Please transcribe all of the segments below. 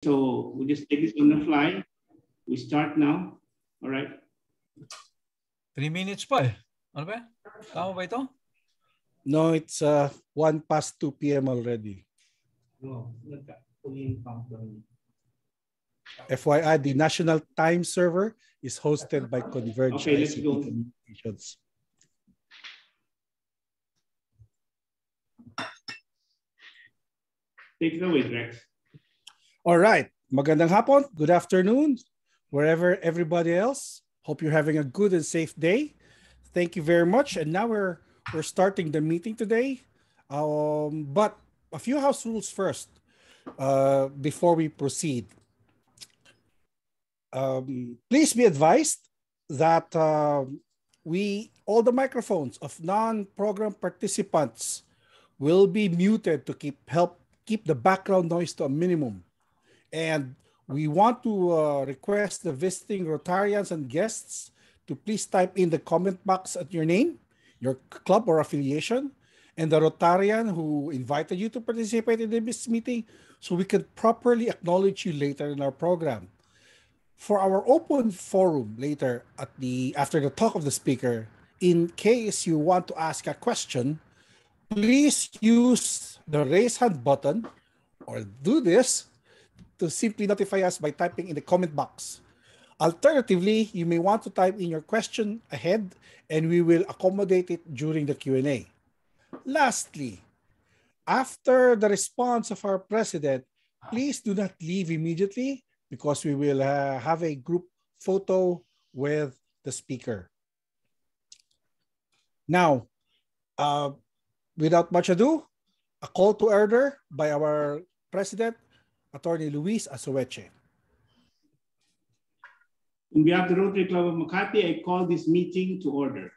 So we just take this on the fly. We start now. All right. Three minutes pa eh. Ano ba? Tama ba ito? No, it's uh, 1 past 2 p.m. already. No, countdown. FYI, the national time server is hosted by Converge Okay, let's go. Communications. Take it away, Drex. All right. Magandang hapon. Good afternoon. Wherever everybody else. Hope you're having a good and safe day. Thank you very much. And now we're we're starting the meeting today. Um, but a few house rules first uh, before we proceed. Um, please be advised that uh, we all the microphones of non-program participants will be muted to keep help keep the background noise to a minimum. And we want to uh, request the visiting Rotarians and guests to please type in the comment box at your name, your club or affiliation, and the Rotarian who invited you to participate in this meeting so we can properly acknowledge you later in our program. For our open forum later at the after the talk of the speaker, in case you want to ask a question, please use the raise hand button or do this to simply notify us by typing in the comment box. Alternatively, you may want to type in your question ahead and we will accommodate it during the Q&A. Lastly, after the response of our president, please do not leave immediately because we will uh, have a group photo with the speaker. Now, uh, without much ado, a call to order by our president, Attorney Luis Asoeche. On behalf of the Rotary Club of Makati, I call this meeting to order.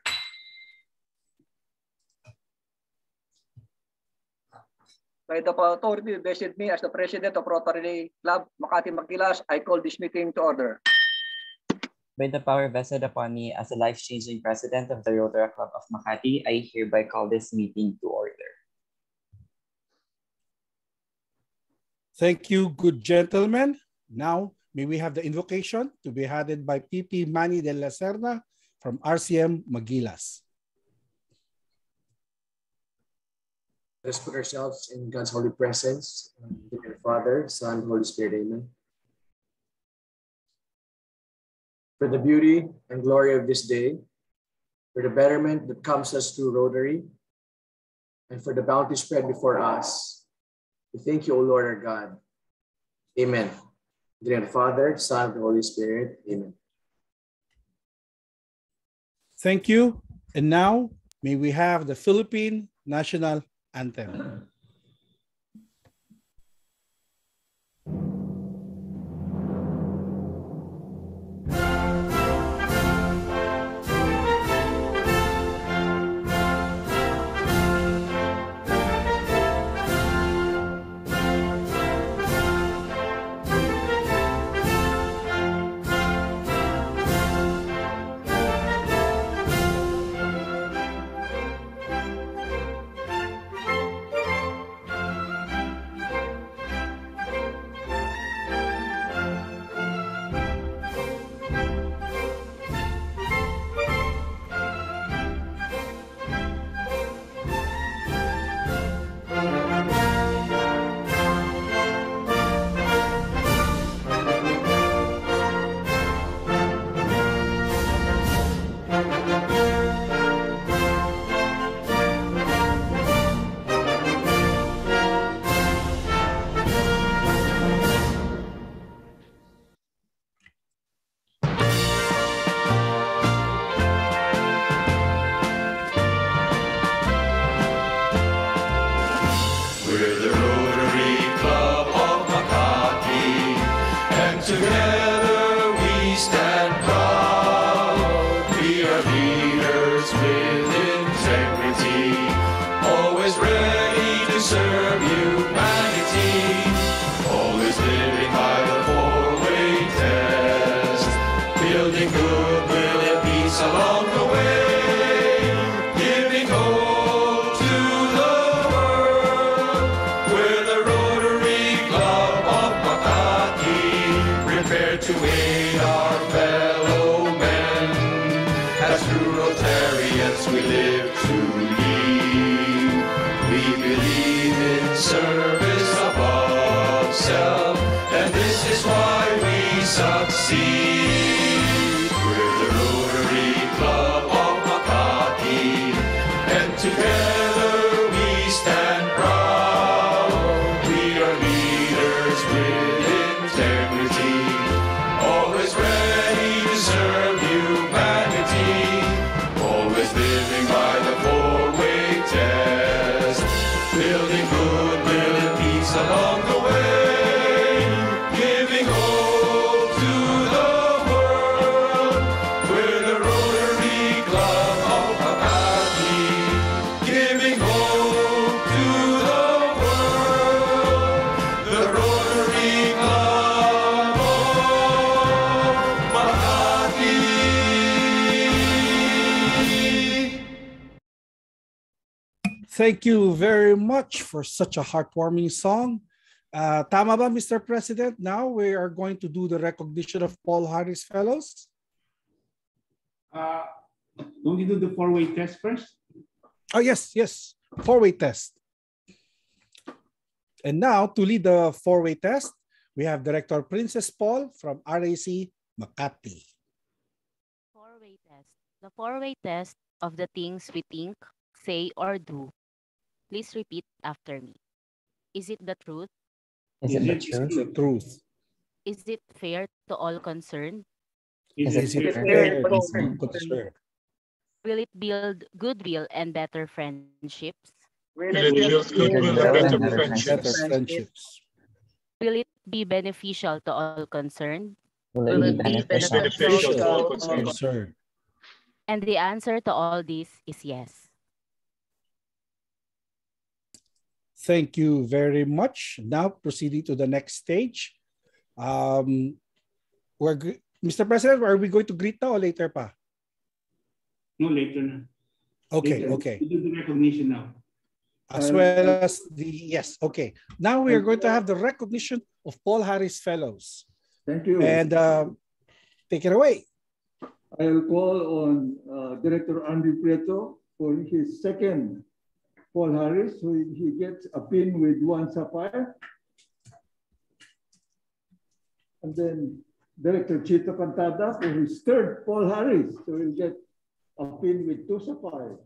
By the authority vested me as the president of Rotary Club Makati Magilas, I call this meeting to order. By the power vested upon me as a life-changing president of the Rotary Club of Makati, I hereby call this meeting to order. Thank you, good gentlemen. Now, may we have the invocation to be headed by PP Manny de la Serna from RCM Magilas. Let us put ourselves in God's holy presence. The the Father, Son, Holy Spirit, amen. For the beauty and glory of this day, for the betterment that comes us through Rotary, and for the bounty spread before us, we thank you, O Lord our God. Amen. In the name of the Father, Son, and the Holy Spirit, amen. Thank you. And now, may we have the Philippine National Anthem. succeed. Thank you very much for such a heartwarming song. Uh, tama ba, Mr. President? Now we are going to do the recognition of Paul Harris Fellows. Uh, don't you do the four-way test first? Oh, yes, yes. Four-way test. And now to lead the four-way test, we have Director Princess Paul from RAC Makati. Four-way test. The four-way test of the things we think, say, or do. Please repeat after me. Is it the truth? Is it the Is it truth? The truth. Is it fair to all concerned? Is Is it it fair? fair to all it concerned? Will it build goodwill and better friendships? Will Will it build goodwill and better Better friendships? friendships. Will it be beneficial to all concerned? Will Will it it be be beneficial? beneficial to all concerned? Concerned. And the answer to all this is yes. Thank you very much. Now proceeding to the next stage. Um, we're, Mr. President, are we going to greet now or later pa? No, later na. Okay, Later. okay. We do the recognition now. As well as the, yes, okay. Now we are going to have the recognition of Paul Harris Fellows. Thank you. And uh, take it away. I'll call on uh, Director Andy Prieto for his second Paul Harris, so he- gets a pin with one sapphire. And then Director Chito Cantada for his third Paul Harris, so he'll get a pin with two sapphires.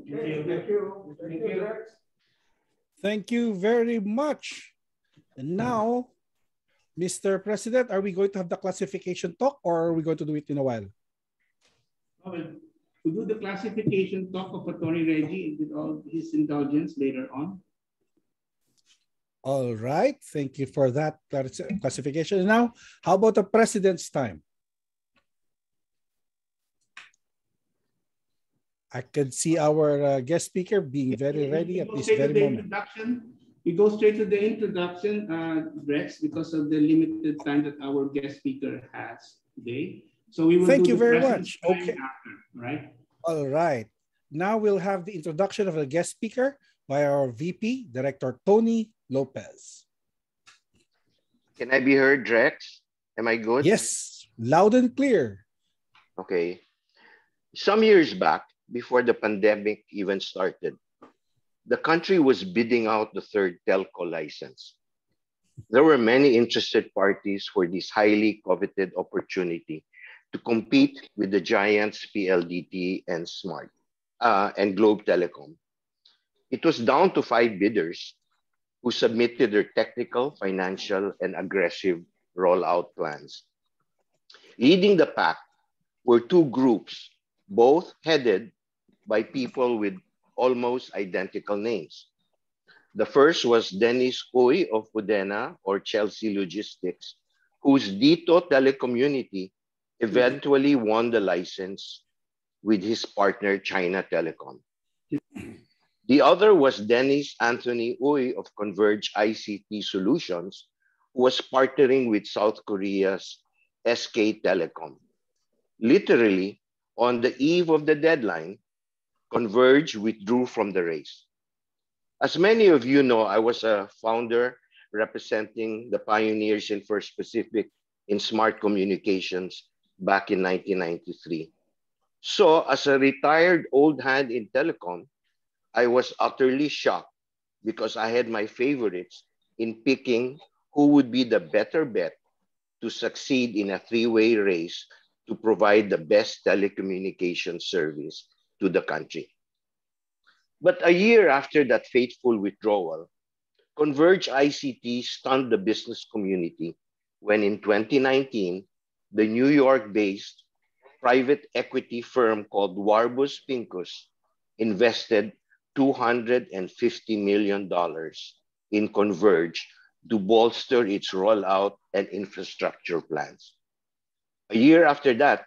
Okay, thank you. Thank you, Thank you very much. And now, Mr. President, are we going to have the classification talk or are we going to do it in a while? Well, We do the classification talk of Attorney Reggie with all his indulgence later on. All right. Thank you for that classification. Now, how about the president's time? I can see our uh, guest speaker being very ready We at go this straight to very the moment. Introduction. We go straight to the introduction, uh, Rex, because of the limited time that our guest speaker has today. So we will Thank do you very much. Okay. after, right? All right. Now we'll have the introduction of the guest speaker by our VP, Director Tony Lopez. Can I be heard, Rex? Am I good? Yes, loud and clear. Okay. Some years back, before the pandemic even started, the country was bidding out the third telco license. There were many interested parties for this highly coveted opportunity to compete with the giants PLDT and Smart uh, and Globe Telecom. It was down to five bidders who submitted their technical, financial, and aggressive rollout plans. Leading the pack were two groups, both headed by people with almost identical names. The first was Dennis Uy of Udenna or Chelsea Logistics, whose Dito Telecommunity eventually won the license with his partner China Telecom. The other was Dennis Anthony Uy of Converge ICT Solutions, who was partnering with South Korea's SK Telecom. Literally, on the eve of the deadline, Converge withdrew from the race. As many of you know, I was a founder representing the pioneers in First Pacific in smart communications back in 1993. So, as a retired old hand in telecom, I was utterly shocked because I had my favorites in picking who would be the better bet to succeed in a three way race to provide the best telecommunication service to the country. But a year after that fateful withdrawal, Converge ICT stunned the business community when in 2019, the New York based private equity firm called Warburg Pincus invested $250 million in Converge to bolster its rollout and infrastructure plans. A year after that,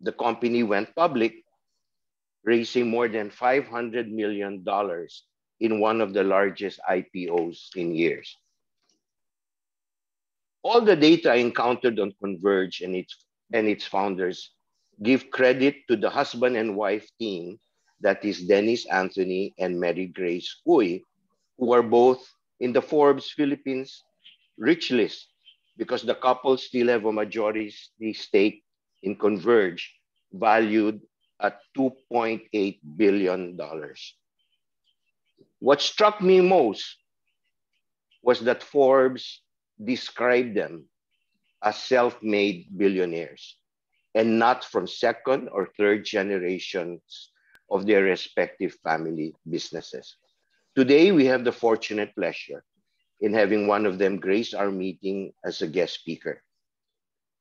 the company went public raising more than $500 million in one of the largest IPOs in years. All the data encountered on Converge and its, and its founders give credit to the husband and wife team that is Dennis Anthony and Mary Grace Uy, who are both in the Forbes Philippines rich list because the couple still have a majority stake in Converge valued at $2.8 billion. What struck me most was that Forbes described them as self made billionaires and not from second or third generations of their respective family businesses. Today, we have the fortunate pleasure in having one of them grace our meeting as a guest speaker.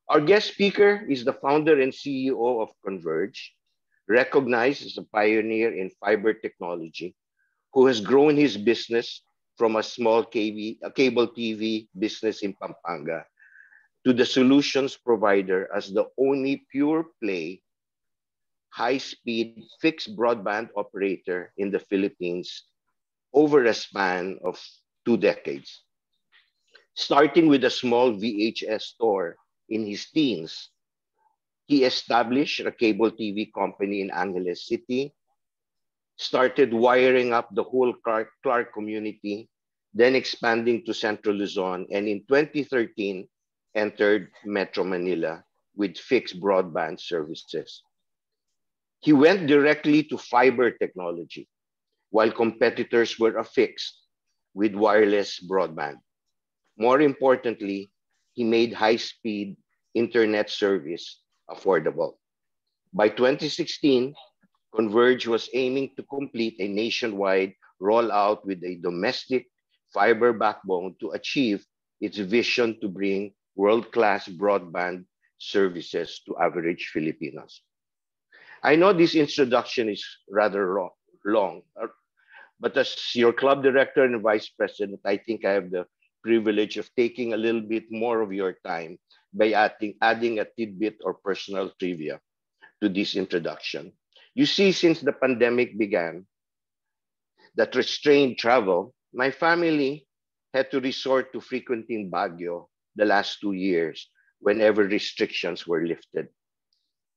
Our guest speaker is the founder and CEO of Converge, recognized as a pioneer in fiber technology, who has grown his business from a small a cable TV business in Pampanga to the solutions provider as the only pure play high-speed fixed broadband operator in the Philippines over a span of two decades. Starting with a small VHS store in his teens, he established a cable TV company in Angeles City, started wiring up the whole Clark, Clark community, then expanding to Central Luzon, and in 2013 entered Metro Manila with fixed broadband services. He went directly to fiber technology, while competitors were affixed with wireless broadband. More importantly, he made high-speed internet service affordable. By 2016, Converge was aiming to complete a nationwide rollout with a domestic fiber backbone to achieve its vision to bring world-class broadband services to average Filipinos. I know this introduction is rather long, uh, but as your club director and vice president, I think I have the privilege of taking a little bit more of your time by adding, adding a tidbit or personal trivia to this introduction. You see, since the pandemic began, that restrained travel, my family had to resort to frequenting Baguio the last two years whenever restrictions were lifted.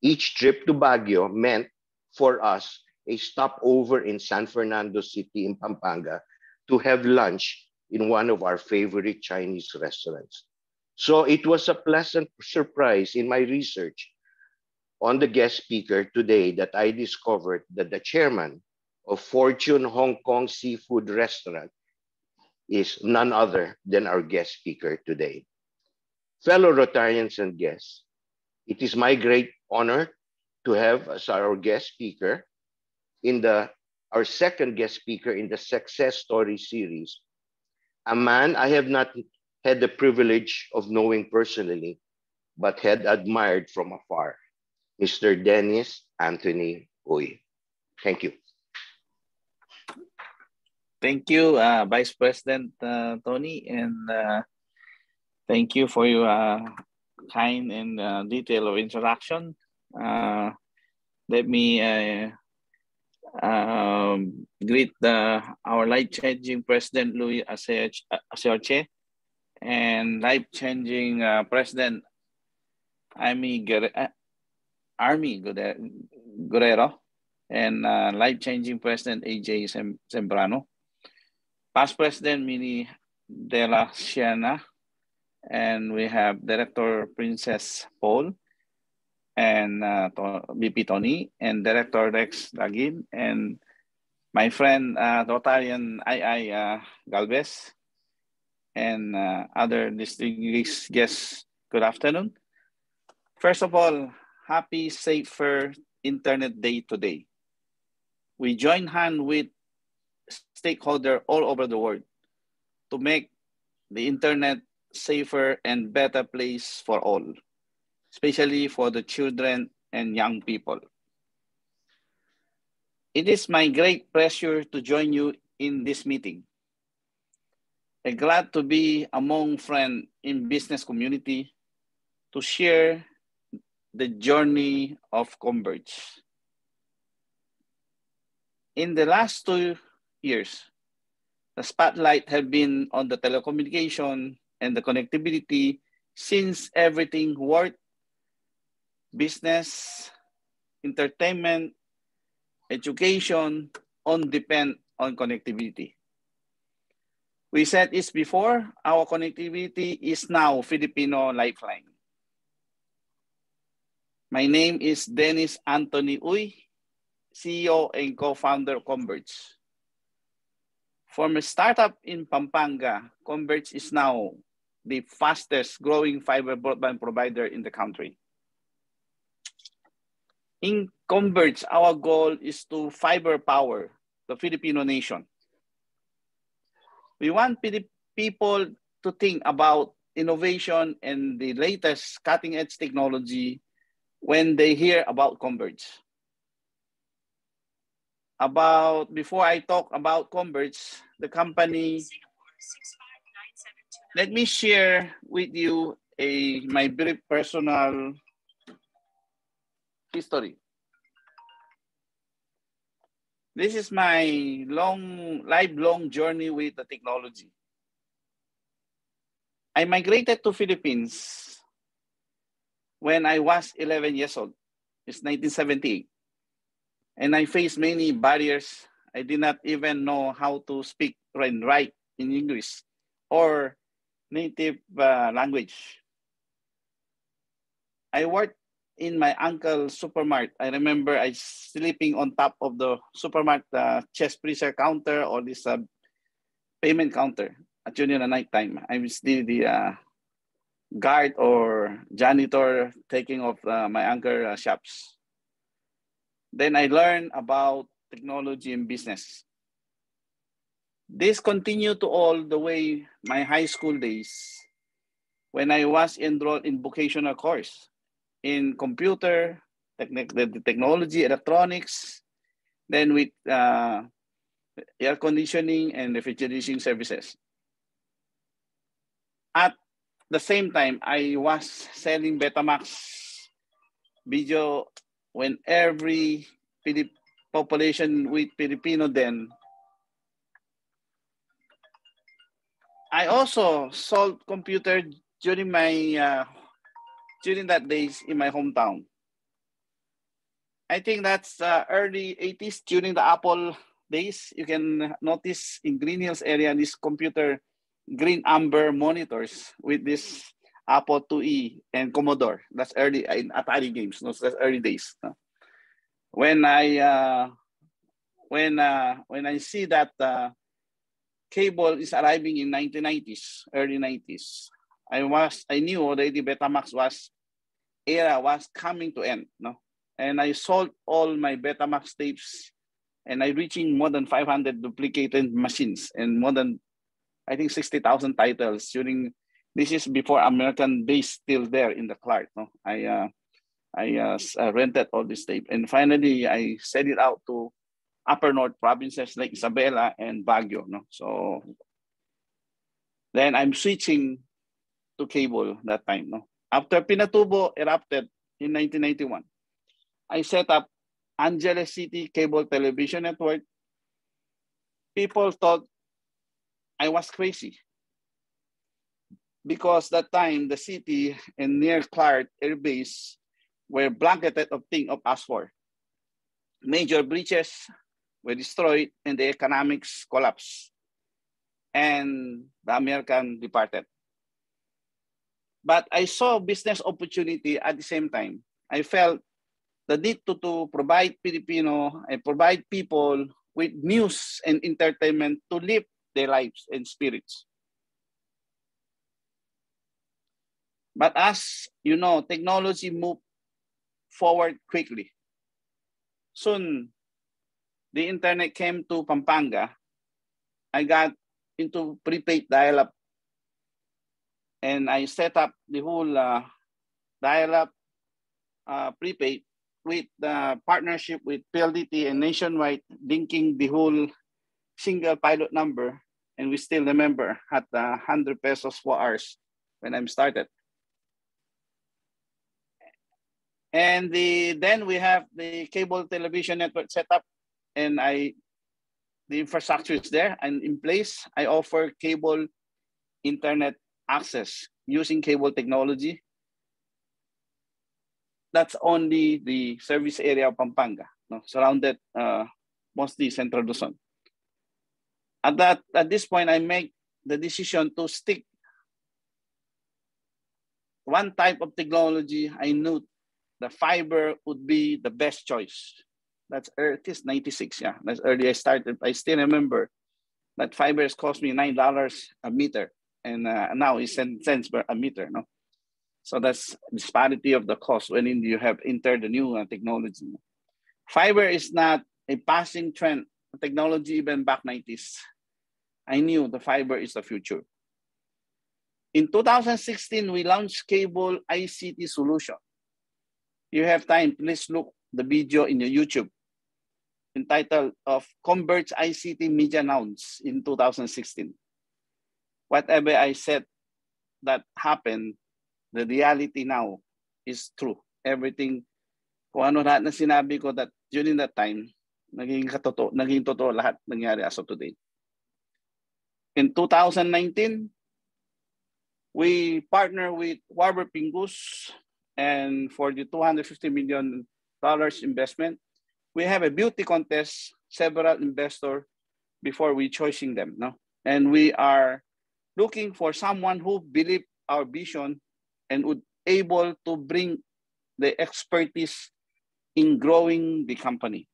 Each trip to Baguio meant for us a stopover in San Fernando City in Pampanga to have lunch in one of our favorite Chinese restaurants. So it was a pleasant surprise in my research on the guest speaker today that I discovered that the chairman of Fortune Hong Kong Seafood Restaurant is none other than our guest speaker today. Fellow Rotarians and guests, it is my great honored to have as our guest speaker in the our second guest speaker in the success story series, a man I have not had the privilege of knowing personally, but had admired from afar, Mr. Dennis Anthony Uy. Thank you. Thank you, uh, Vice President uh, Tony, and uh, thank you for your uh, kind and uh, detail of introduction. Uh, let me uh, um, greet the, our life-changing President Louis Aseorche and life-changing uh, President Amy Guerrero, Army Guerrero and uh, life-changing President AJ Sem Sembrano, past President Mini De La Siena, and we have Director Princess Paul, and uh, VP Tony, and Director Rex Lagin, and my friend uh, Rotarian II uh, Galvez, and uh, other distinguished guests, good afternoon. First of all, happy, safer Internet Day today. We join hand with stakeholders all over the world to make the internet safer and better place for all, especially for the children and young people. It is my great pleasure to join you in this meeting. I'm glad to be among friends in business community to share the journey of Converge. In the last two years, the spotlight have been on the telecommunication and the connectivity since everything work, business, entertainment, education, on depend on connectivity. We said this before, our connectivity is now Filipino lifeline. My name is Dennis Anthony Uy, CEO and co-founder of Converge. From a startup in Pampanga, Converge is now the fastest growing fiber broadband provider in the country. In Converge, our goal is to fiber power the Filipino nation. We want people to think about innovation and the latest cutting edge technology when they hear about Converge. About, before I talk about Converge, the company let me share with you a my brief personal history. This is my long, lifelong journey with the technology. I migrated to Philippines when I was 11 years old. It's 1978. And I faced many barriers. I did not even know how to speak and write in English or native uh, language. I worked in my uncle's supermarket. I remember I sleeping on top of the supermarket uh, chest freezer counter or this uh, payment counter at during the night time. I was the, the uh, guard or janitor taking off uh, my uncle uh, shops. Then I learned about technology and business. This continued to all the way my high school days when I was enrolled in vocational course in computer, the technology, electronics, then with uh, air conditioning and refrigeration services. At the same time, I was selling Betamax video when every Filip population with Filipino then I also sold computer during my uh, during that days in my hometown. I think that's uh, early 80s during the Apple days. You can notice in Green Hills area this computer green amber monitors with this Apple IIe and Commodore. That's early in Atari games. No, that's early days. No? When I uh, when uh, when I see that uh, cable is arriving in 1990s, early 90s. I was I knew already Betamax was era was coming to end. No, and I sold all my Betamax tapes, and I reaching more than 500 duplicated machines and more than I think 60,000 titles during. This is before American base still there in the Clark. No, I uh, I uh, uh, rented all this tape, and finally I sent it out to upper north provinces like Isabela and Baguio. No, so then I'm switching to cable that time. No, after Pinatubo erupted in 1991, I set up Angeles City Cable Television Network. People thought I was crazy because that time the city and near Clark Air Base were blanketed of thing of us4. Major breaches were destroyed and the economics collapsed and the American departed. But I saw business opportunity at the same time. I felt the need to, to provide Filipino and provide people with news and entertainment to live their lives and spirits. But as you know, technology moved forward quickly. Soon, the internet came to Pampanga. I got into prepaid dial-up and I set up the whole uh, dial-up uh, prepaid with the partnership with PLDT and Nationwide, linking the whole single pilot number. And we still remember at uh, 100 pesos for hours when I'm started. And the then we have the cable television network set up and I the infrastructure is there and in place. I offer cable internet access using cable technology. That's only the service area of Pampanga, no? surrounded uh, mostly Central Luzon. At that at this point, I make the decision to stick one type of technology I knew the fiber would be the best choice. That's it is 96, yeah. That's early I started. I still remember that fiber has cost me $9 a meter. And uh, now it's 10 cents per a meter, no? So that's disparity of the cost when you have entered the new uh, technology. Fiber is not a passing trend technology even back 90s. I knew the fiber is the future. In 2016, we launched cable ICT solution you have time, please look the video in your YouTube entitled of Converge ICT Media Nouns in 2016. Whatever I said that happened, the reality now is true. Everything, kung ano lahat na sinabi ko that during that time, naging katoto, naging totoo lahat nangyari as of today. In 2019, we partner with Warburg Pingus and for the $250 million investment, we have a beauty contest, several investors before we choosing them. No? And we are looking for someone who believe our vision and would able to bring the expertise in growing the company.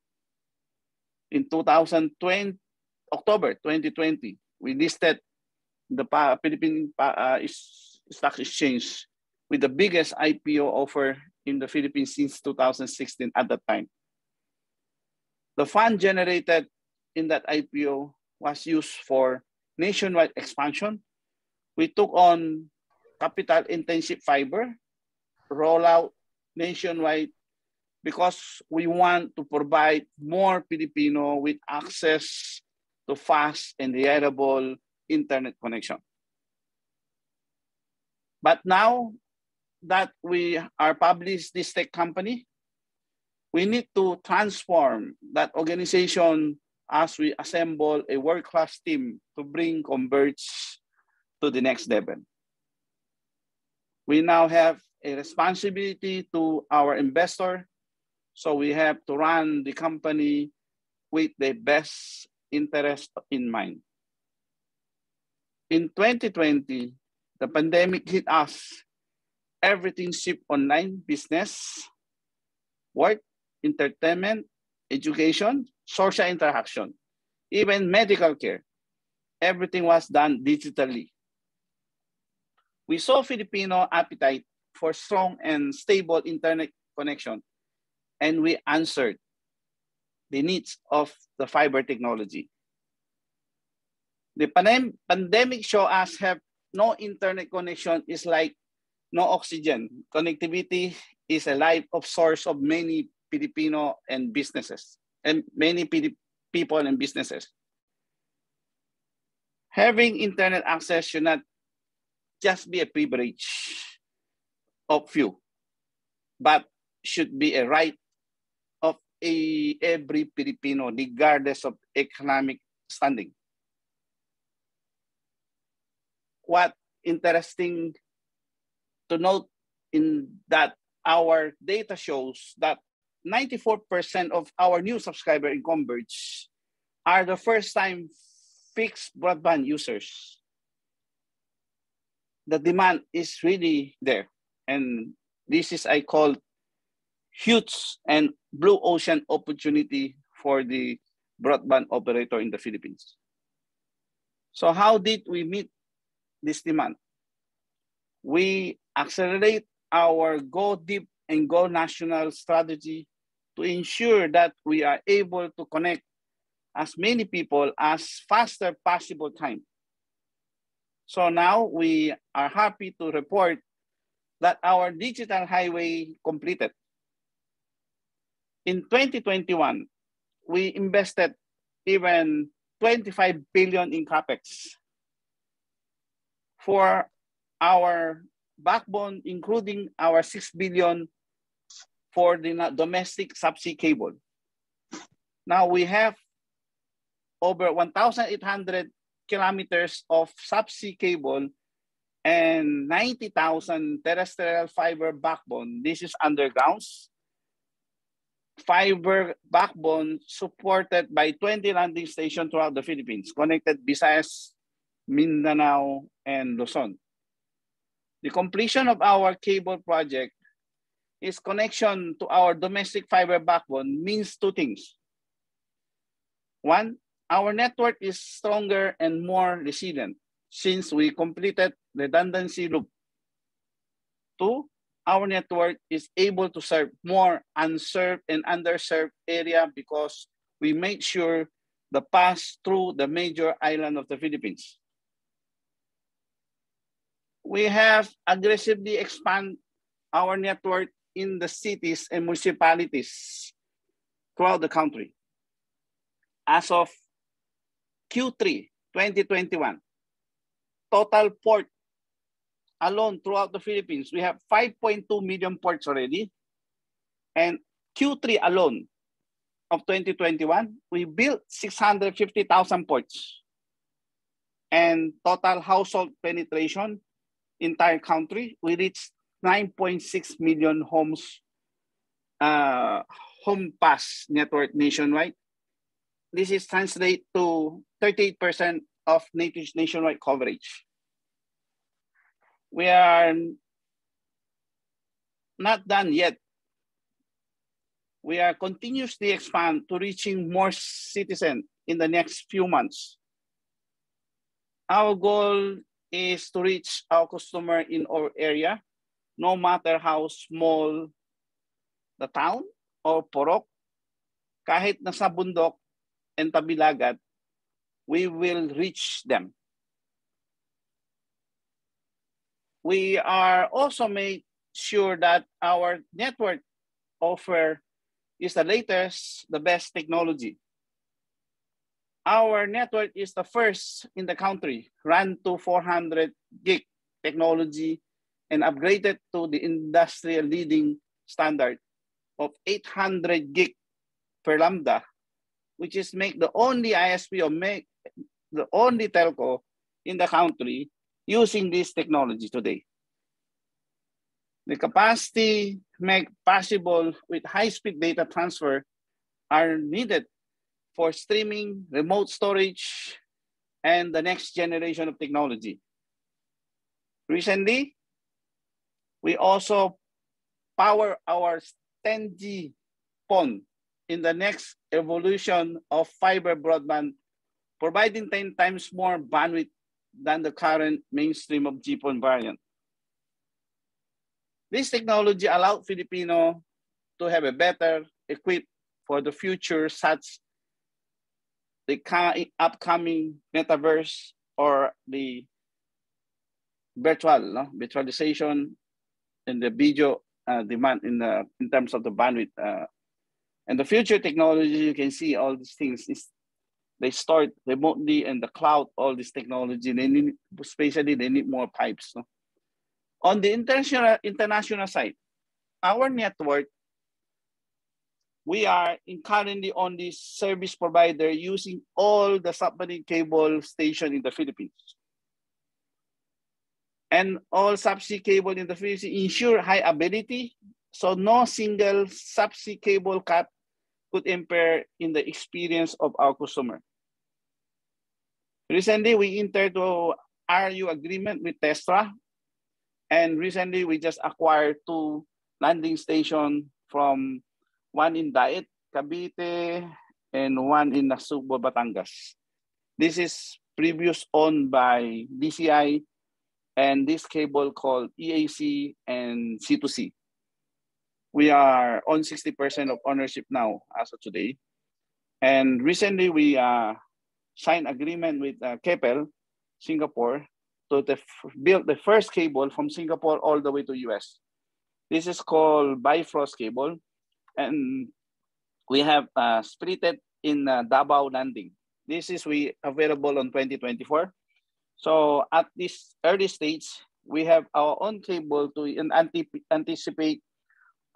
In 2020, October 2020, we listed the Philippine uh, Stock Exchange with the biggest IPO offer in the Philippines since 2016 at that time. The fund generated in that IPO was used for nationwide expansion. We took on capital intensive fiber, rollout nationwide because we want to provide more Filipino with access to fast and reliable internet connection. But now that we are published this tech company, we need to transform that organization as we assemble a world-class team to bring Converge to the next level. We now have a responsibility to our investor, so we have to run the company with the best interest in mind. In 2020, the pandemic hit us everything shipped online, business, work, entertainment, education, social interaction, even medical care. Everything was done digitally. We saw Filipino appetite for strong and stable internet connection, and we answered the needs of the fiber technology. The pandem pandemic show us have no internet connection is like no oxygen. Connectivity is a life of source of many Filipino and businesses and many people and businesses. Having internet access should not just be a privilege of few, but should be a right of a, every Filipino, regardless of economic standing. What interesting to note in that our data shows that 94% of our new subscriber in Converge are the first time fixed broadband users. The demand is really there. And this is, I call, huge and blue ocean opportunity for the broadband operator in the Philippines. So how did we meet this demand? We accelerate our go deep and go national strategy to ensure that we are able to connect as many people as faster possible time. So now we are happy to report that our digital highway completed. In 2021, we invested even 25 billion in capex for our backbone, including our 6 billion for the domestic subsea cable. Now we have over 1,800 kilometers of subsea cable and 90,000 terrestrial fiber backbone. This is undergrounds. Fiber backbone supported by 20 landing stations throughout the Philippines, connected Visayas, Mindanao, and Luzon. The completion of our cable project is connection to our domestic fiber backbone means two things. One, our network is stronger and more resilient since we completed redundancy loop. Two, our network is able to serve more unserved and underserved area because we made sure the pass through the major island of the Philippines. We have aggressively expand our network in the cities and municipalities throughout the country. As of Q3 2021, total port alone throughout the Philippines, we have 5.2 million ports already. And Q3 alone of 2021, we built 650,000 ports. And total household penetration, entire country, we reached 9.6 million homes, uh, home pass network nationwide. This is translate to 38% of nationwide coverage. We are not done yet. We are continuously expand to reaching more citizens in the next few months. Our goal is to reach our customer in our area, no matter how small the town or purok, kahit nasa bundok and tabilagat, we will reach them. We are also made sure that our network offer is the latest, the best technology. Our network is the first in the country, run to 400 gig technology and upgraded to the industrial leading standard of 800 gig per lambda which is make the only ISP or make the only telco in the country using this technology today. The capacity made possible with high-speed data transfer are needed for streaming, remote storage, and the next generation of technology. Recently, we also power our 10G PON in the next evolution of fiber broadband, providing 10 times more bandwidth than the current mainstream of GPON variant. This technology allowed Filipino to have a better equipped for the future such the upcoming metaverse or the virtual no? virtualization in the video uh, demand in the in terms of the bandwidth uh, and the future technology you can see all these things is they start remotely in the cloud all this technology they need especially they need more pipes no? on the international international side our network we are in currently on this service provider using all the submarine cable station in the Philippines. And all subsea cable in the Philippines ensure high ability, so no single subsea cable cut could impair in the experience of our customer. Recently, we entered to RU agreement with Telstra, and recently we just acquired two landing station from one in Daet, Cavite, and one in Nasugbu, Batangas. This is previous owned by DCI and this cable called EAC and C2C. We are on 60% of ownership now as of today. And recently we uh, signed agreement with uh, Keppel, Singapore, to the build the first cable from Singapore all the way to US. This is called Bifrost cable and we have uh, split it in uh, Davao Landing. This is we available on 2024. So at this early stage, we have our own cable to anticipate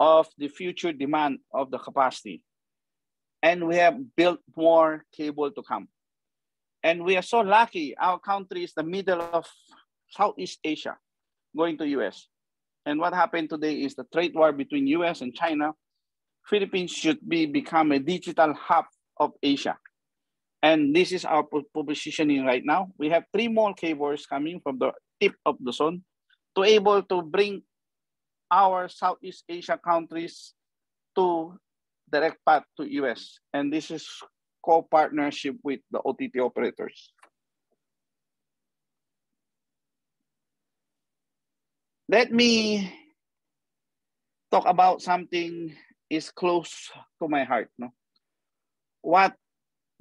of the future demand of the capacity. And we have built more cable to come. And we are so lucky, our country is the middle of Southeast Asia, going to US. And what happened today is the trade war between US and China Philippines should be become a digital hub of Asia. And this is our positioning right now. We have three more cables coming from the tip of the zone to able to bring our Southeast Asia countries to direct path to US. And this is co-partnership with the OTT operators. Let me talk about something is close to my heart. No? What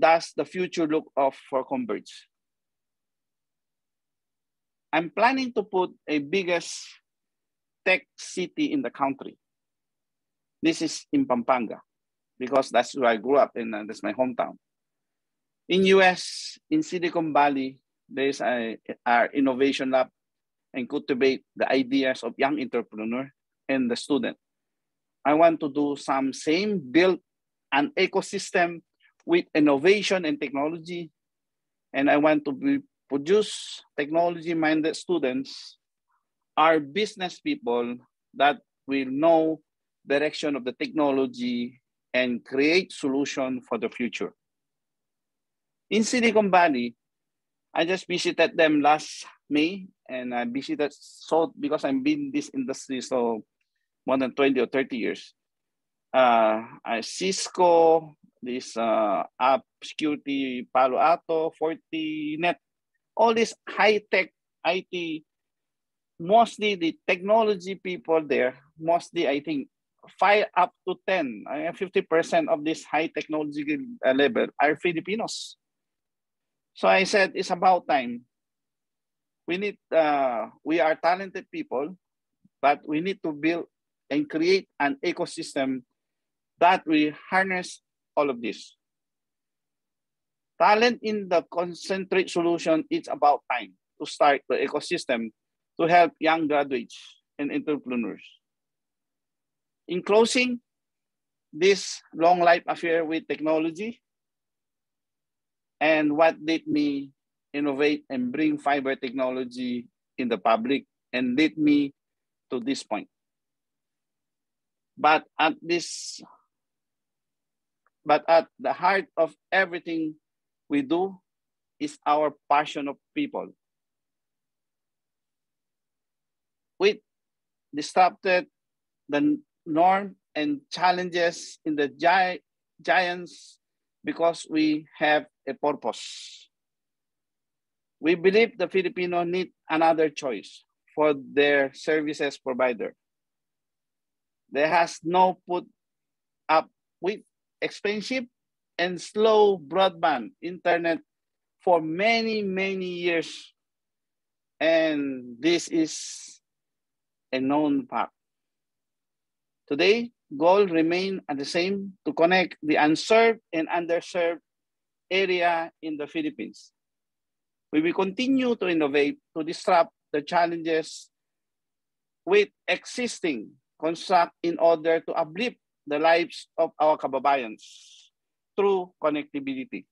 does the future look of for Converge? I'm planning to put a biggest tech city in the country. This is in Pampanga because that's where I grew up and uh, that's my hometown. In US, in Silicon Valley, there's our innovation lab and cultivate the ideas of young entrepreneur and the student. I want to do some same build an ecosystem with innovation and technology. And I want to be, produce technology-minded students are business people that will know direction of the technology and create solution for the future. In Silicon Valley, I just visited them last May and I visited so because I'm in this industry so more than 20 or 30 years. Uh, Cisco, this uh, app security, Palo Alto, Fortinet, all these high-tech IT, mostly the technology people there, mostly I think five up to 10, 50% of this high technology uh, level are Filipinos. So I said, it's about time. We need, uh, we are talented people, but we need to build and create an ecosystem that will harness all of this. Talent in the concentrate solution, it's about time to start the ecosystem to help young graduates and entrepreneurs. In closing, this long life affair with technology and what did me innovate and bring fiber technology in the public and led me to this point. But at this, but at the heart of everything we do is our passion of people. We disrupted the norm and challenges in the gi giants because we have a purpose. We believe the Filipino need another choice for their services provider. there has no put up with expensive and slow broadband internet for many, many years. And this is a known fact. Today, goal remain at the same to connect the unserved and underserved area in the Philippines. We will continue to innovate to disrupt the challenges with existing construct in order to uplift the lives of our kababayans through connectivity.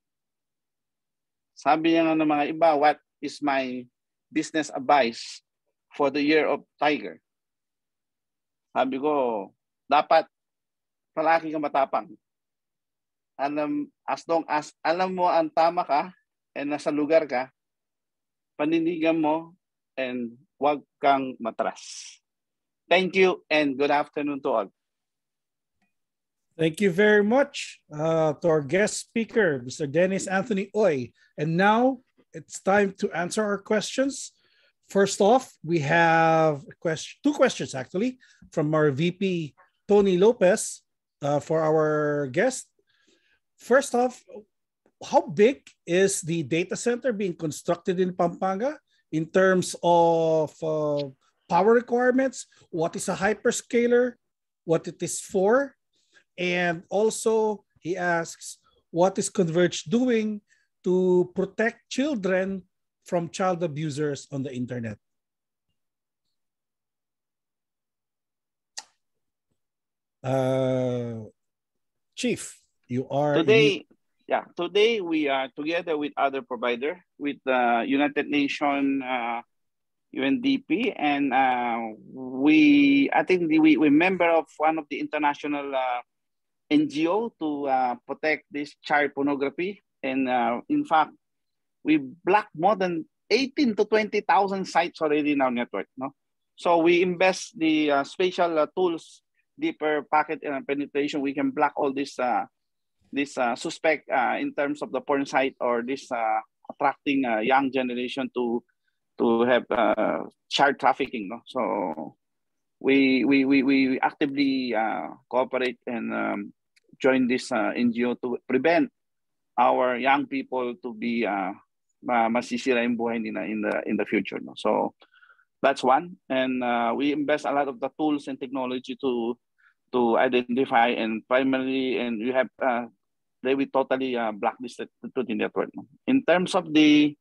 Sabi niya nga ng mga iba, what is my business advice for the year of tiger? Sabi ko, dapat palagi kang matapang. Alam, as long as alam mo ang tama ka and nasa lugar ka, panindigan mo and wag kang matras. Thank you and good afternoon to all. Thank you very much uh, to our guest speaker, Mr. Dennis Anthony Oy. And now it's time to answer our questions. First off, we have question, two questions actually from our VP, Tony Lopez, uh, for our guest. First off, how big is the data center being constructed in Pampanga in terms of uh, power requirements? What is a hyperscaler? What it is for? And also, he asks, what is Converge doing to protect children from child abusers on the internet? Uh, Chief, you are Today, yeah, today we are together with other provider, with the United Nations, uh, UNDP, and uh, we, I think the, we, we're member of one of the international uh, NGO to uh, protect this child pornography. And uh, in fact, we block more than 18 to 20,000 sites already in our network. No? So we invest the uh, spatial uh, tools, deeper packet uh, penetration. We can block all this uh, this uh, suspect uh, in terms of the porn site or this uh, attracting a young generation to to have uh, child trafficking. No? So we we we, we actively uh, cooperate and um, join this uh, NGO to prevent our young people to be uh, masisira yung buhay nila in the in the future. No? So that's one, and uh, we invest a lot of the tools and technology to to identify and primarily, and we have uh, they will totally uh, blacklisted to the network. No? In terms of the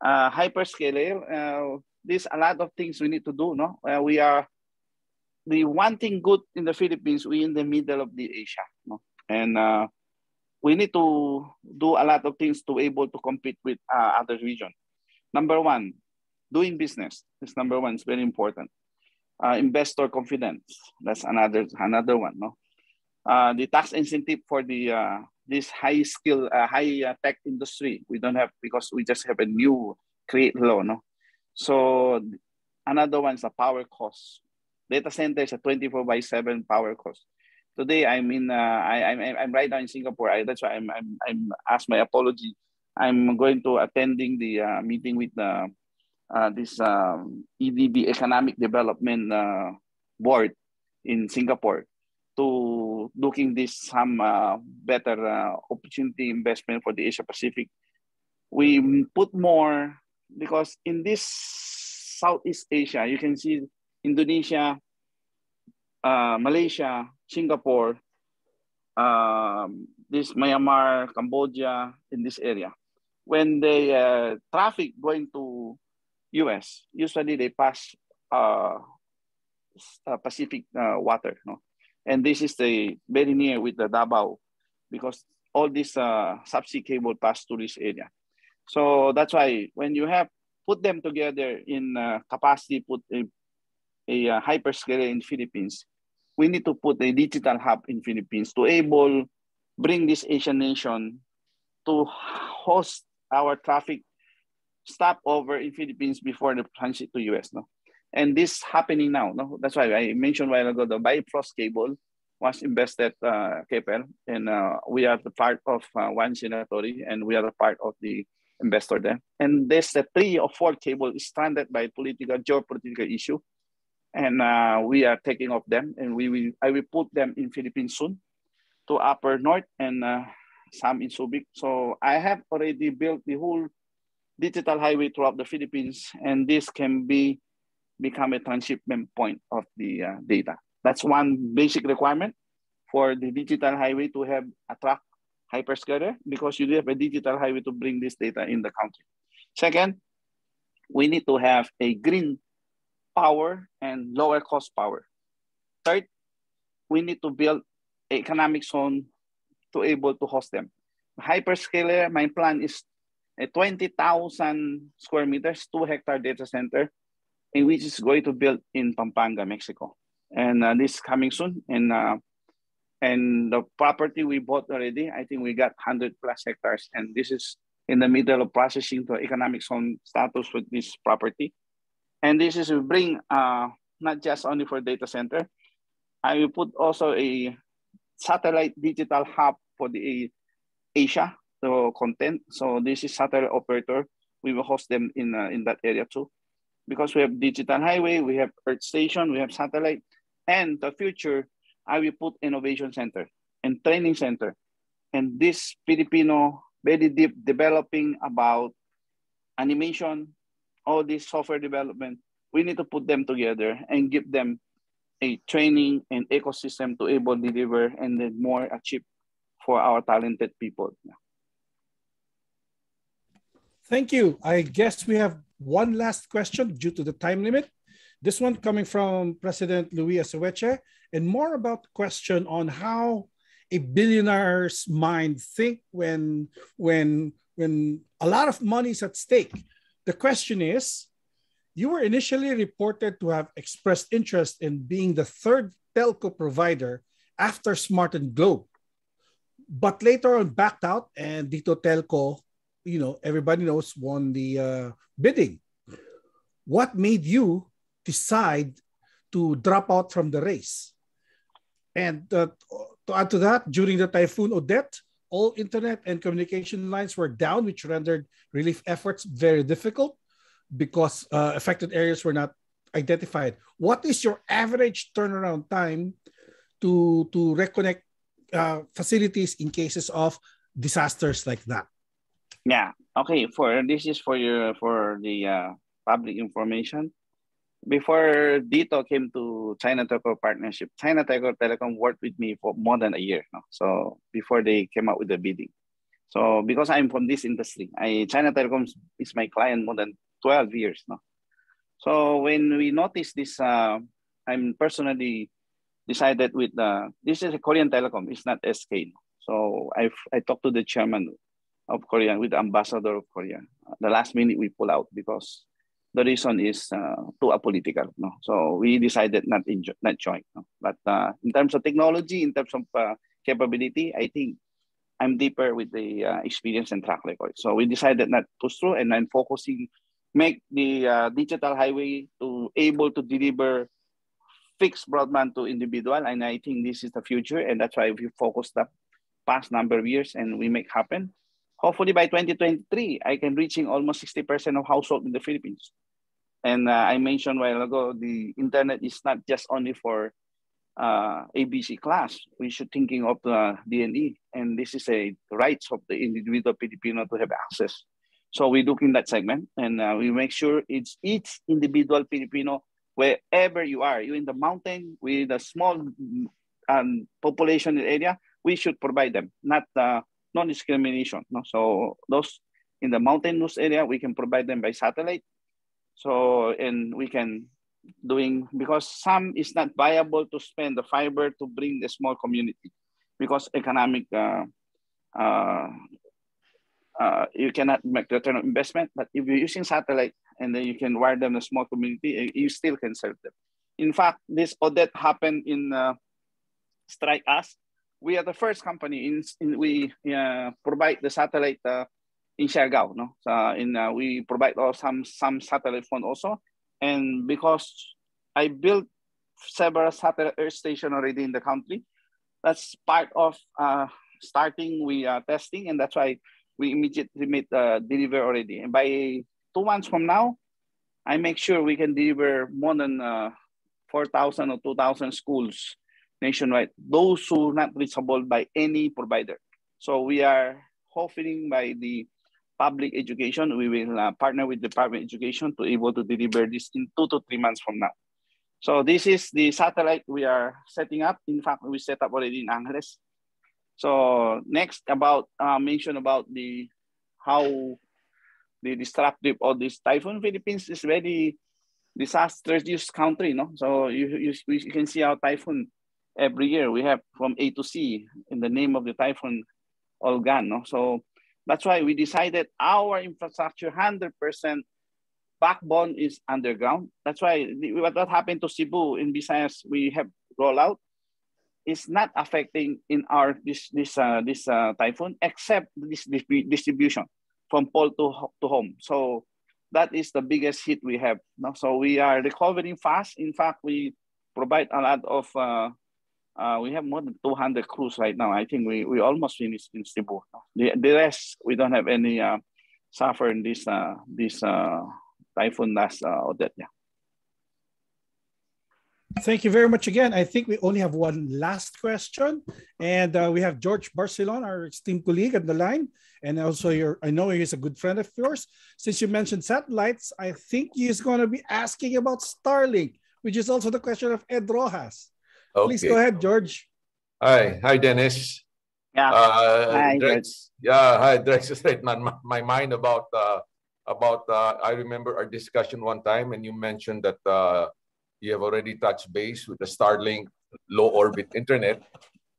uh, hyperscaler, uh, there's a lot of things we need to do. No, uh, we are the one thing good in the Philippines, we in the middle of the Asia, no? and uh, we need to do a lot of things to be able to compete with uh, other region. Number one, doing business is number one. It's very important. Uh, investor confidence. That's another another one. No, uh, the tax incentive for the uh, this high skill, uh, high uh, tech industry. We don't have because we just have a new create law. No, so another one is the power cost data center is a 24 by 7 power cost. Today, I'm in, uh, I, I'm, I'm right now in Singapore. I, that's why I'm, I'm, I'm asked my apology. I'm going to attending the uh, meeting with the, uh, this um, EDB Economic Development uh, Board in Singapore to looking this some uh, better uh, opportunity investment for the Asia Pacific. We put more because in this Southeast Asia, you can see Indonesia, uh, Malaysia, Singapore, um, this Myanmar, Cambodia, in this area. When they uh, traffic going to US, usually they pass uh, uh, Pacific uh, water. No? And this is the very near with the Davao because all this subsea cable pass to this area. So that's why when you have put them together in capacity, put a uh, hyperscaler in Philippines, we need to put a digital hub in Philippines to able bring this Asian nation to host our traffic stop over in Philippines before the transit to US. No? And this happening now. No? That's why I mentioned while ago the Bifrost cable was invested uh, Keppel, and uh, we are the part of uh, one signatory, and we are a part of the investor there. And there's the three or four cable stranded by political, geopolitical issue and uh, we are taking off them, and we will I will put them in Philippines soon, to Upper North and uh, some in Subic. So I have already built the whole digital highway throughout the Philippines, and this can be become a transshipment point of the uh, data. That's one basic requirement for the digital highway to have a track hyperscaler because you do have a digital highway to bring this data in the country. Second, we need to have a green power and lower cost power. Third, we need to build economic zone to able to host them. Hyperscaler, my plan is a 20,000 square meters, two hectare data center, in which is going to build in Pampanga, Mexico. And uh, this coming soon. And uh, and the property we bought already, I think we got 100 plus hectares. And this is in the middle of processing to economic zone status with this property. And this is to bring uh, not just only for data center, I will put also a satellite digital hub for the Asia the content. So this is satellite operator. We will host them in uh, in that area too, because we have digital highway, we have Earth station, we have satellite, and the future I will put innovation center and training center, and this Filipino very deep developing about animation, all this software development. We need to put them together and give them a training and ecosystem to able deliver and then more achieve for our talented people. Thank you. I guess we have one last question due to the time limit. This one coming from President Luis Aseweche and more about question on how a billionaire's mind think when when when a lot of money is at stake. The question is, you were initially reported to have expressed interest in being the third telco provider after Smart and Globe, but later on backed out, and Dito Telco, you know, everybody knows, won the uh, bidding. What made you decide to drop out from the race? And uh, to add to that, during the Typhoon Odette, all internet and communication lines were down, which rendered relief efforts very difficult because uh, affected areas were not identified. What is your average turnaround time to, to reconnect uh, facilities in cases of disasters like that? Yeah. Okay. For this is for your for the uh, public information before Dito came to China Telco partnership, China Telecom worked with me for more than a year. No? So before they came out with the bidding. So because I'm from this industry, I China Telecom is my client more than 12 years. No? So when we noticed this, uh, I'm personally decided with, uh, this is a Korean Telecom, it's not SK. No? So I I talked to the chairman of Korea with the ambassador of Korea. The last minute we pull out because the reason is uh, too apolitical. No? So we decided not in, not join. No? But uh, in terms of technology, in terms of uh, capability, I think I'm deeper with the uh, experience and track record. So we decided not to push through and then focusing, make the uh, digital highway to able to deliver fixed broadband to individual. And I think this is the future. And that's why we focused the past number of years and we make happen hopefully by 2023, I can reaching almost 60% of household in the Philippines. And uh, I mentioned a while ago, the internet is not just only for uh, ABC class. We should thinking of the DNE, and this is a rights of the individual Filipino to have access. So we look in that segment, and uh, we make sure it's each individual Filipino, wherever you are, you in the mountain with a small um, population area, we should provide them, not uh, non-discrimination. No? So those in the mountainous area, we can provide them by satellite. So, and we can doing, because some is not viable to spend the fiber to bring the small community because economic, uh, uh, uh, you cannot make return on investment, but if you're using satellite and then you can wire them a small community, eh, you still can serve them. In fact, this Odette happened in uh, Strike Us we are the first company in, in we uh, provide the satellite uh, in Siargao. No, so in uh, we provide some some satellite phone also, and because I built several satellite earth station already in the country, that's part of uh, starting we are testing, and that's why we immediately made the deliver already. And by two months from now, I make sure we can deliver more than uh, 4,000 or 2,000 schools nationwide, those who are not reachable by any provider. So we are hoping by the public education, we will uh, partner with Department of Education to able to deliver this in two to three months from now. So this is the satellite we are setting up. In fact, we set up already in Angeles. So next about uh, mention about the how the destructive of this typhoon. Philippines is very disastrous country, no? So you, you, you can see our typhoon every year. We have from A to C in the name of the typhoon Olgan, no? So that's why we decided our infrastructure 100% backbone is underground. That's why what, what happened to Cebu in Visayas, we have rollout is not affecting in our this this uh, this uh, typhoon except this distribution from pole to, to home. So that is the biggest hit we have. No? So we are recovering fast. In fact, we provide a lot of, uh, uh, we have more than 200 crews right now. I think we, we almost finished in Cebu. The, the rest, we don't have any uh, suffer in this, uh, this uh, typhoon last uh, Odette. Yeah. Thank you very much again. I think we only have one last question, and uh, we have George Barcelon, our esteemed colleague, on the line, and also your. I know he's a good friend of yours. Since you mentioned satellites, I think he's going to be asking about Starlink, which is also the question of Ed Rojas. Okay. Please go ahead, George. Hi, hi, Dennis. Yeah. Uh, hi, Drex, yeah, hi, Drex is right. My, my mind about uh, about. Uh, I remember our discussion one time, and you mentioned that. Uh, you have already touched base with the Starlink low orbit internet.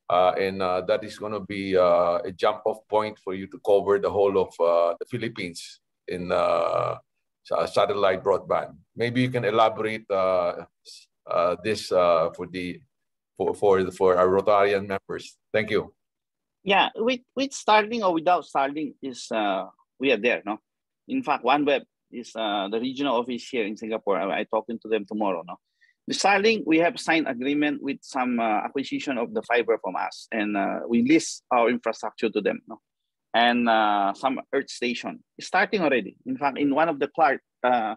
Uh, and uh, that is going to be uh, a jump off point for you to cover the whole of uh, the Philippines in uh, satellite broadband. Maybe you can elaborate uh, this for the for for for our Rotarian members. Thank you. Yeah, with with Starlink or without Starlink is uh, we are there, no. In fact, OneWeb is uh, the regional office here in Singapore. I, I talking to them tomorrow, no the Starlink, we have signed agreement with some uh, acquisition of the fiber from us, and uh, we lease our infrastructure to them. No? And uh, some Earth station starting already. In fact, in one of the Clark uh,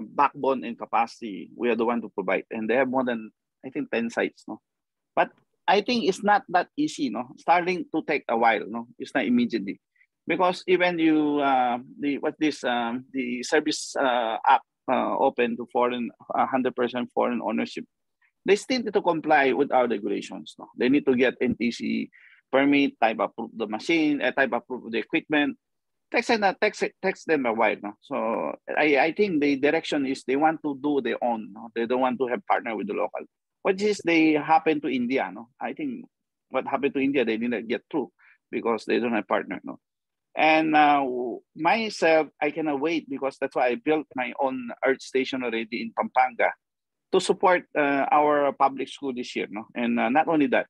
backbone and capacity, we are the one to provide, and they have more than I think ten sites. No, but I think it's not that easy. No, Starting to take a while. No, it's not immediately because even you uh, the what this um, the service app uh, open to foreign, 100% foreign ownership, they still need to comply with our regulations. No? They need to get NTC permit, type approve the machine, uh, type approve the equipment. Text, and, uh, text, text them a while. No? So I, I think the direction is they want to do their own. No? They don't want to have partner with the local. What is they happen to India? No, I think what happened to India they didn't get through because they don't have partner. No, and uh, myself, I cannot wait because that's why I built my own art station already in Pampanga to support uh, our public school this year. No? And uh, not only that,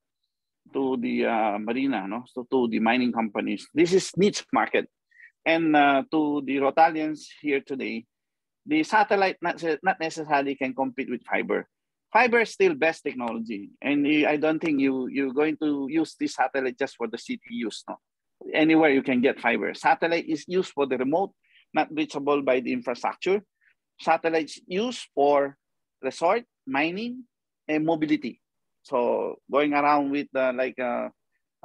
to the uh, marina, no? so to the mining companies. This is niche market. And uh, to the Rotalians here today, the satellite not, not necessarily can compete with fiber. Fiber is still best technology. And I don't think you, you're going to use this satellite just for the city use. No? anywhere you can get fiber. Satellite is used for the remote, not reachable by the infrastructure. Satellites used for resort, mining, and mobility. So going around with uh, like uh,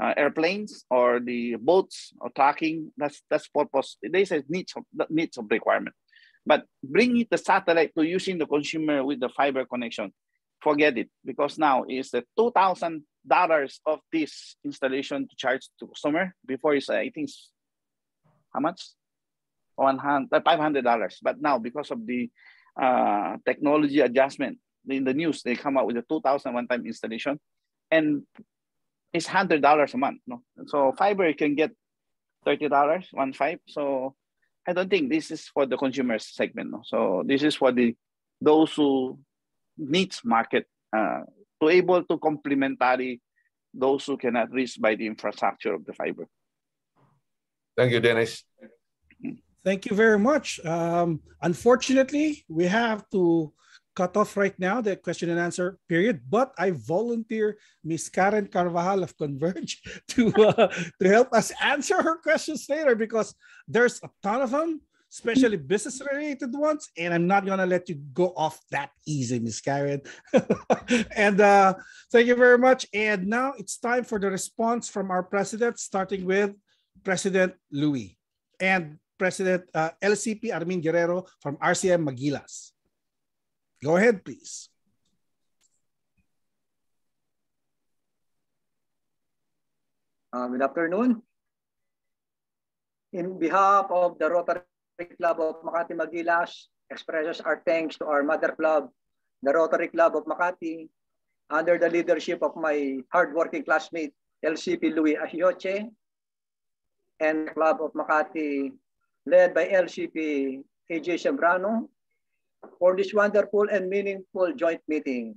uh, airplanes or the boats or tracking, that's that's purpose. They say needs of needs of requirement. But bringing the satellite to using the consumer with the fiber connection, forget it because now it's the 2000 dollars of this installation to charge to customer. Before it's I think how much? One hundred uh, five hundred dollars. But now because of the uh, technology adjustment in the news, they come out with a two thousand one time installation, and it's hundred dollars a month. No, so fiber can get thirty dollars one five. So I don't think this is for the consumer segment. No? So this is for the those who needs market uh, to able to complementary those who cannot reach by the infrastructure of the fiber. Thank you, Dennis. Thank you very much. Um, unfortunately, we have to cut off right now the question and answer period, but I volunteer Miss Karen Carvajal of Converge to, uh, to help us answer her questions later because there's a ton of them. Especially business related ones. And I'm not going to let you go off that easy, Miss Karen. and uh, thank you very much. And now it's time for the response from our president, starting with President Louis and President uh, LCP Armin Guerrero from RCM Magilas. Go ahead, please. Uh, good afternoon. In behalf of the Rotary Club of Makati Magilas, expresses our thanks to our mother club, the Rotary Club of Makati, under the leadership of my hardworking classmate, LCP Louis Ahioche, and Club of Makati, led by LCP AJ Sembrano, for this wonderful and meaningful joint meeting.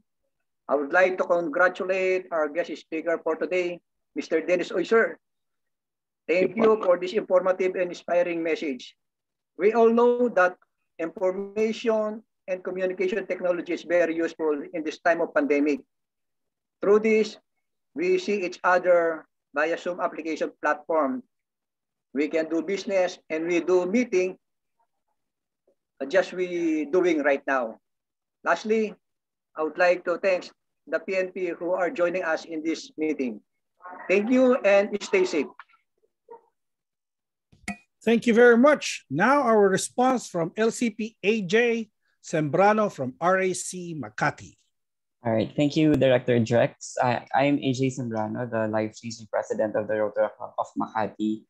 I would like to congratulate our guest speaker for today, Mr. Dennis Oyser. Thank you for this informative and inspiring message. We all know that information and communication technology is very useful in this time of pandemic. Through this, we see each other via Zoom application platform. We can do business and we do meeting uh, just we doing right now. Lastly, I would like to thank the PNP who are joining us in this meeting. Thank you and stay safe. Thank you very much. Now our response from LCP AJ Sembrano from RAC Makati. All right. Thank you, Director Drex. I, I'm AJ Sembrano, the life changing president of the Rotary Club of Makati.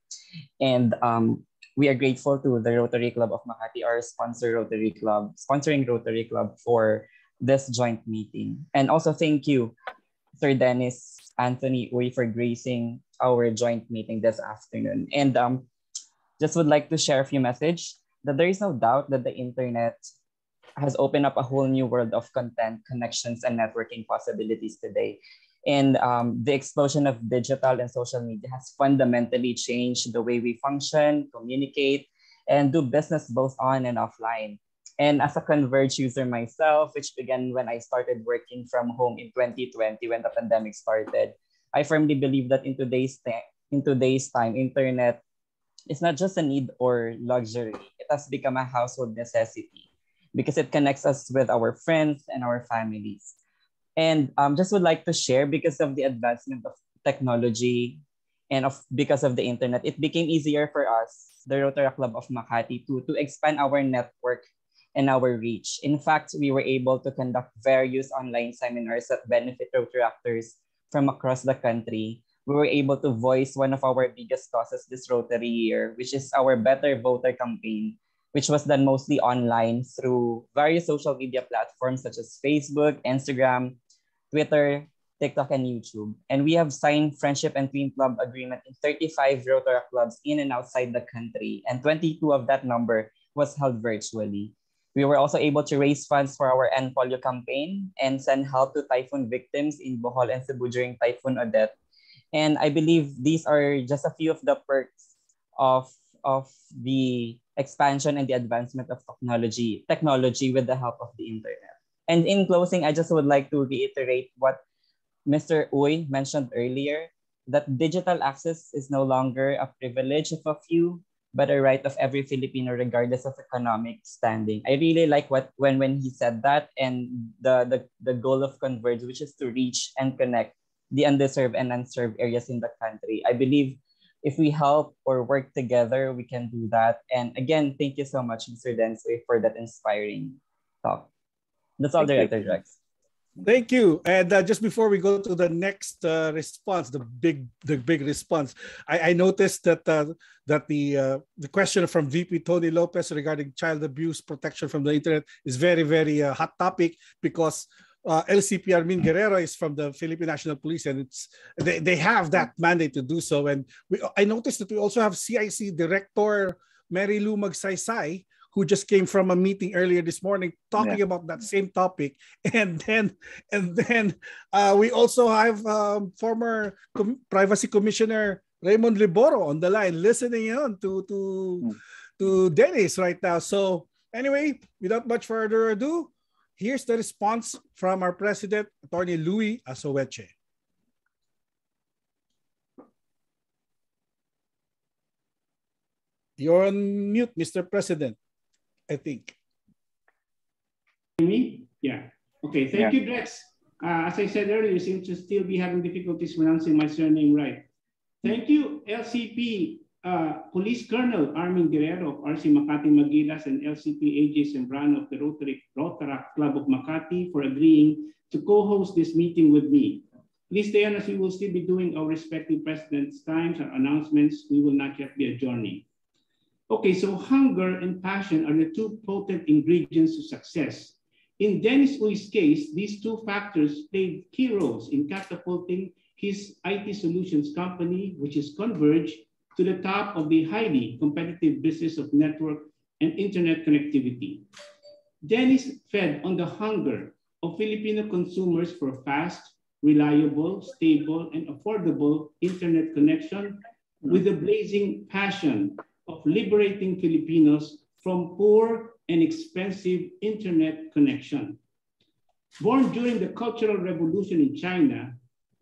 And um, we are grateful to the Rotary Club of Makati, our sponsor Rotary Club, sponsoring Rotary Club for this joint meeting. And also thank you, Sir Dennis Anthony Uy, for gracing our joint meeting this afternoon. And um, just would like to share a few message that there is no doubt that the internet has opened up a whole new world of content, connections, and networking possibilities today. And um, the explosion of digital and social media has fundamentally changed the way we function, communicate, and do business both on and offline. And as a Converge user myself, which began when I started working from home in 2020 when the pandemic started, I firmly believe that in today's, in today's time, internet is not just a need or luxury. It has become a household necessity because it connects us with our friends and our families. And um, just would like to share because of the advancement of technology and of because of the internet, it became easier for us, the Rotary Club of Makati, to, to expand our network and our reach. In fact, we were able to conduct various online seminars that benefit Rotaractors from across the country. We were able to voice one of our biggest causes this Rotary year, which is our Better Voter campaign, which was done mostly online through various social media platforms such as Facebook, Instagram, Twitter, TikTok, and YouTube. And we have signed Friendship and Twin Club agreement in 35 Rotary clubs in and outside the country, and 22 of that number was held virtually. We were also able to raise funds for our End Polio campaign and send help to typhoon victims in Bohol and Cebu during Typhoon Odette. And I believe these are just a few of the perks of, of the expansion and the advancement of technology, technology with the help of the internet. And in closing, I just would like to reiterate what Mr. Uy mentioned earlier, that digital access is no longer a privilege of a few, but a right of every Filipino regardless of economic standing. I really like what when when he said that and the the, the goal of Converge, which is to reach and connect the underserved and unserved areas in the country. I believe if we help or work together, we can do that. And again, thank you so much, Mr. Densway, for that inspiring talk. That's all, Thank Director. Drex. Thank you. And uh, just before we go to the next uh, response, the big the big response, I, I noticed that uh, that the uh, the question from VP Tony Lopez regarding child abuse protection from the internet is very very uh, hot topic because uh, LCP Armin Guerrero is from the Philippine National Police and it's they, they have that mandate to do so. And we I noticed that we also have CIC Director Mary Lou Magsaysay who just came from a meeting earlier this morning talking Yeah. about that same topic and then and then uh, we also have um, former com- privacy commissioner Raymond Liboro on the line listening on to to to Dennis right now so anyway without much further ado here's the response from our president attorney Louis Asoweche You're on mute, Mr. President, I think. Me? Yeah. Okay, thank Yeah. you, Drex. Uh, as I said earlier, you seem to still be having difficulties pronouncing my surname right. Thank you, LCP uh, Police Colonel Armin Guerrero of RC Makati Magilas and LCP AJ Sembrano of the Rotary Rotaract Club of Makati for agreeing to co-host this meeting with me. Please stay on as we will still be doing our respective president's times, and announcements. We will not yet be adjourning. Okay, so hunger and passion are the two potent ingredients to success. In Dennis Uy's case, these two factors played key roles in catapulting his IT solutions company, which is Converge, to the top of the highly competitive business of network and internet connectivity. Dennis fed on the hunger of Filipino consumers for fast, reliable, stable, and affordable internet connection with a blazing passion of liberating Filipinos from poor and expensive internet connection. Born during the Cultural Revolution in China,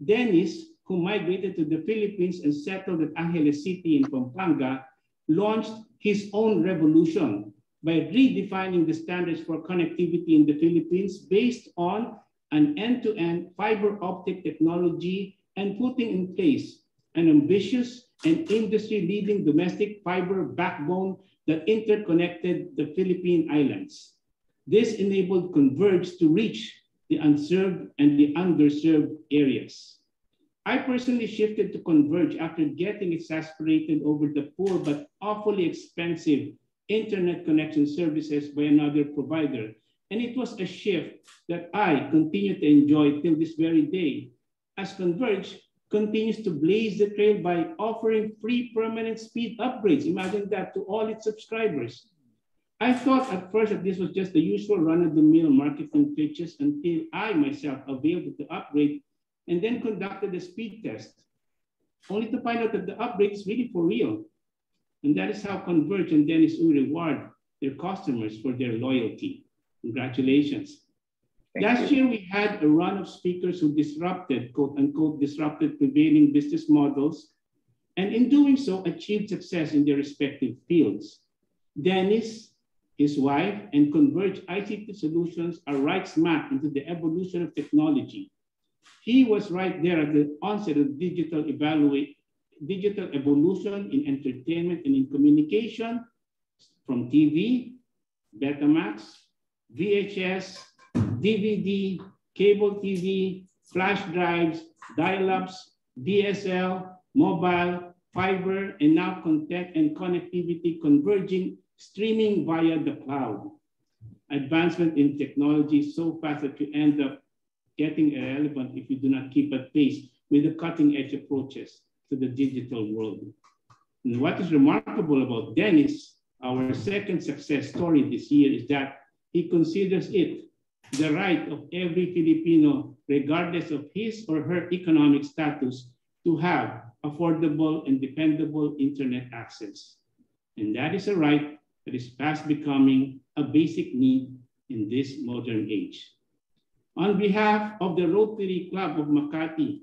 Dennis, who migrated to the Philippines and settled at Angeles City in Pampanga, launched his own revolution by redefining the standards for connectivity in the Philippines based on an end-to-end fiber optic technology and putting in place an ambitious and industry-leading domestic fiber backbone that interconnected the Philippine islands. This enabled Converge to reach the unserved and the underserved areas. I personally shifted to Converge after getting exasperated over the poor but awfully expensive internet connection services by another provider. And it was a shift that I continue to enjoy till this very day, as Converge continues to blaze the trail by offering free permanent speed upgrades. Imagine that to all its subscribers. I thought at first that this was just the usual run-of-the-mill marketing pitches until I myself availed the upgrade and then conducted a speed test, only to find out that the upgrade is really for real. And that is how Converge and Dennis Uy reward their customers for their loyalty. Congratulations. Thank Last you. year, we had a run of speakers who disrupted, quote unquote, disrupted prevailing business models, and in doing so, achieved success in their respective fields. Dennis, his wife, and Converge ICT Solutions are right smack into the evolution of technology. He was right there at the onset of digital evaluate, digital evolution in entertainment and in communication, from TV, Betamax, VHS, DVD, cable TV, flash drives, dial-ups, DSL, mobile, fiber, and now content and connectivity converging, streaming via the cloud. Advancement in technology so fast that you end up getting irrelevant if you do not keep at pace with the cutting edge approaches to the digital world. And what is remarkable about Dennis, our second success story this year, is that he considers it the right of every Filipino, regardless of his or her economic status, to have affordable and dependable internet access. And that is a right that is fast becoming a basic need in this modern age. On behalf of the Rotary Club of Makati,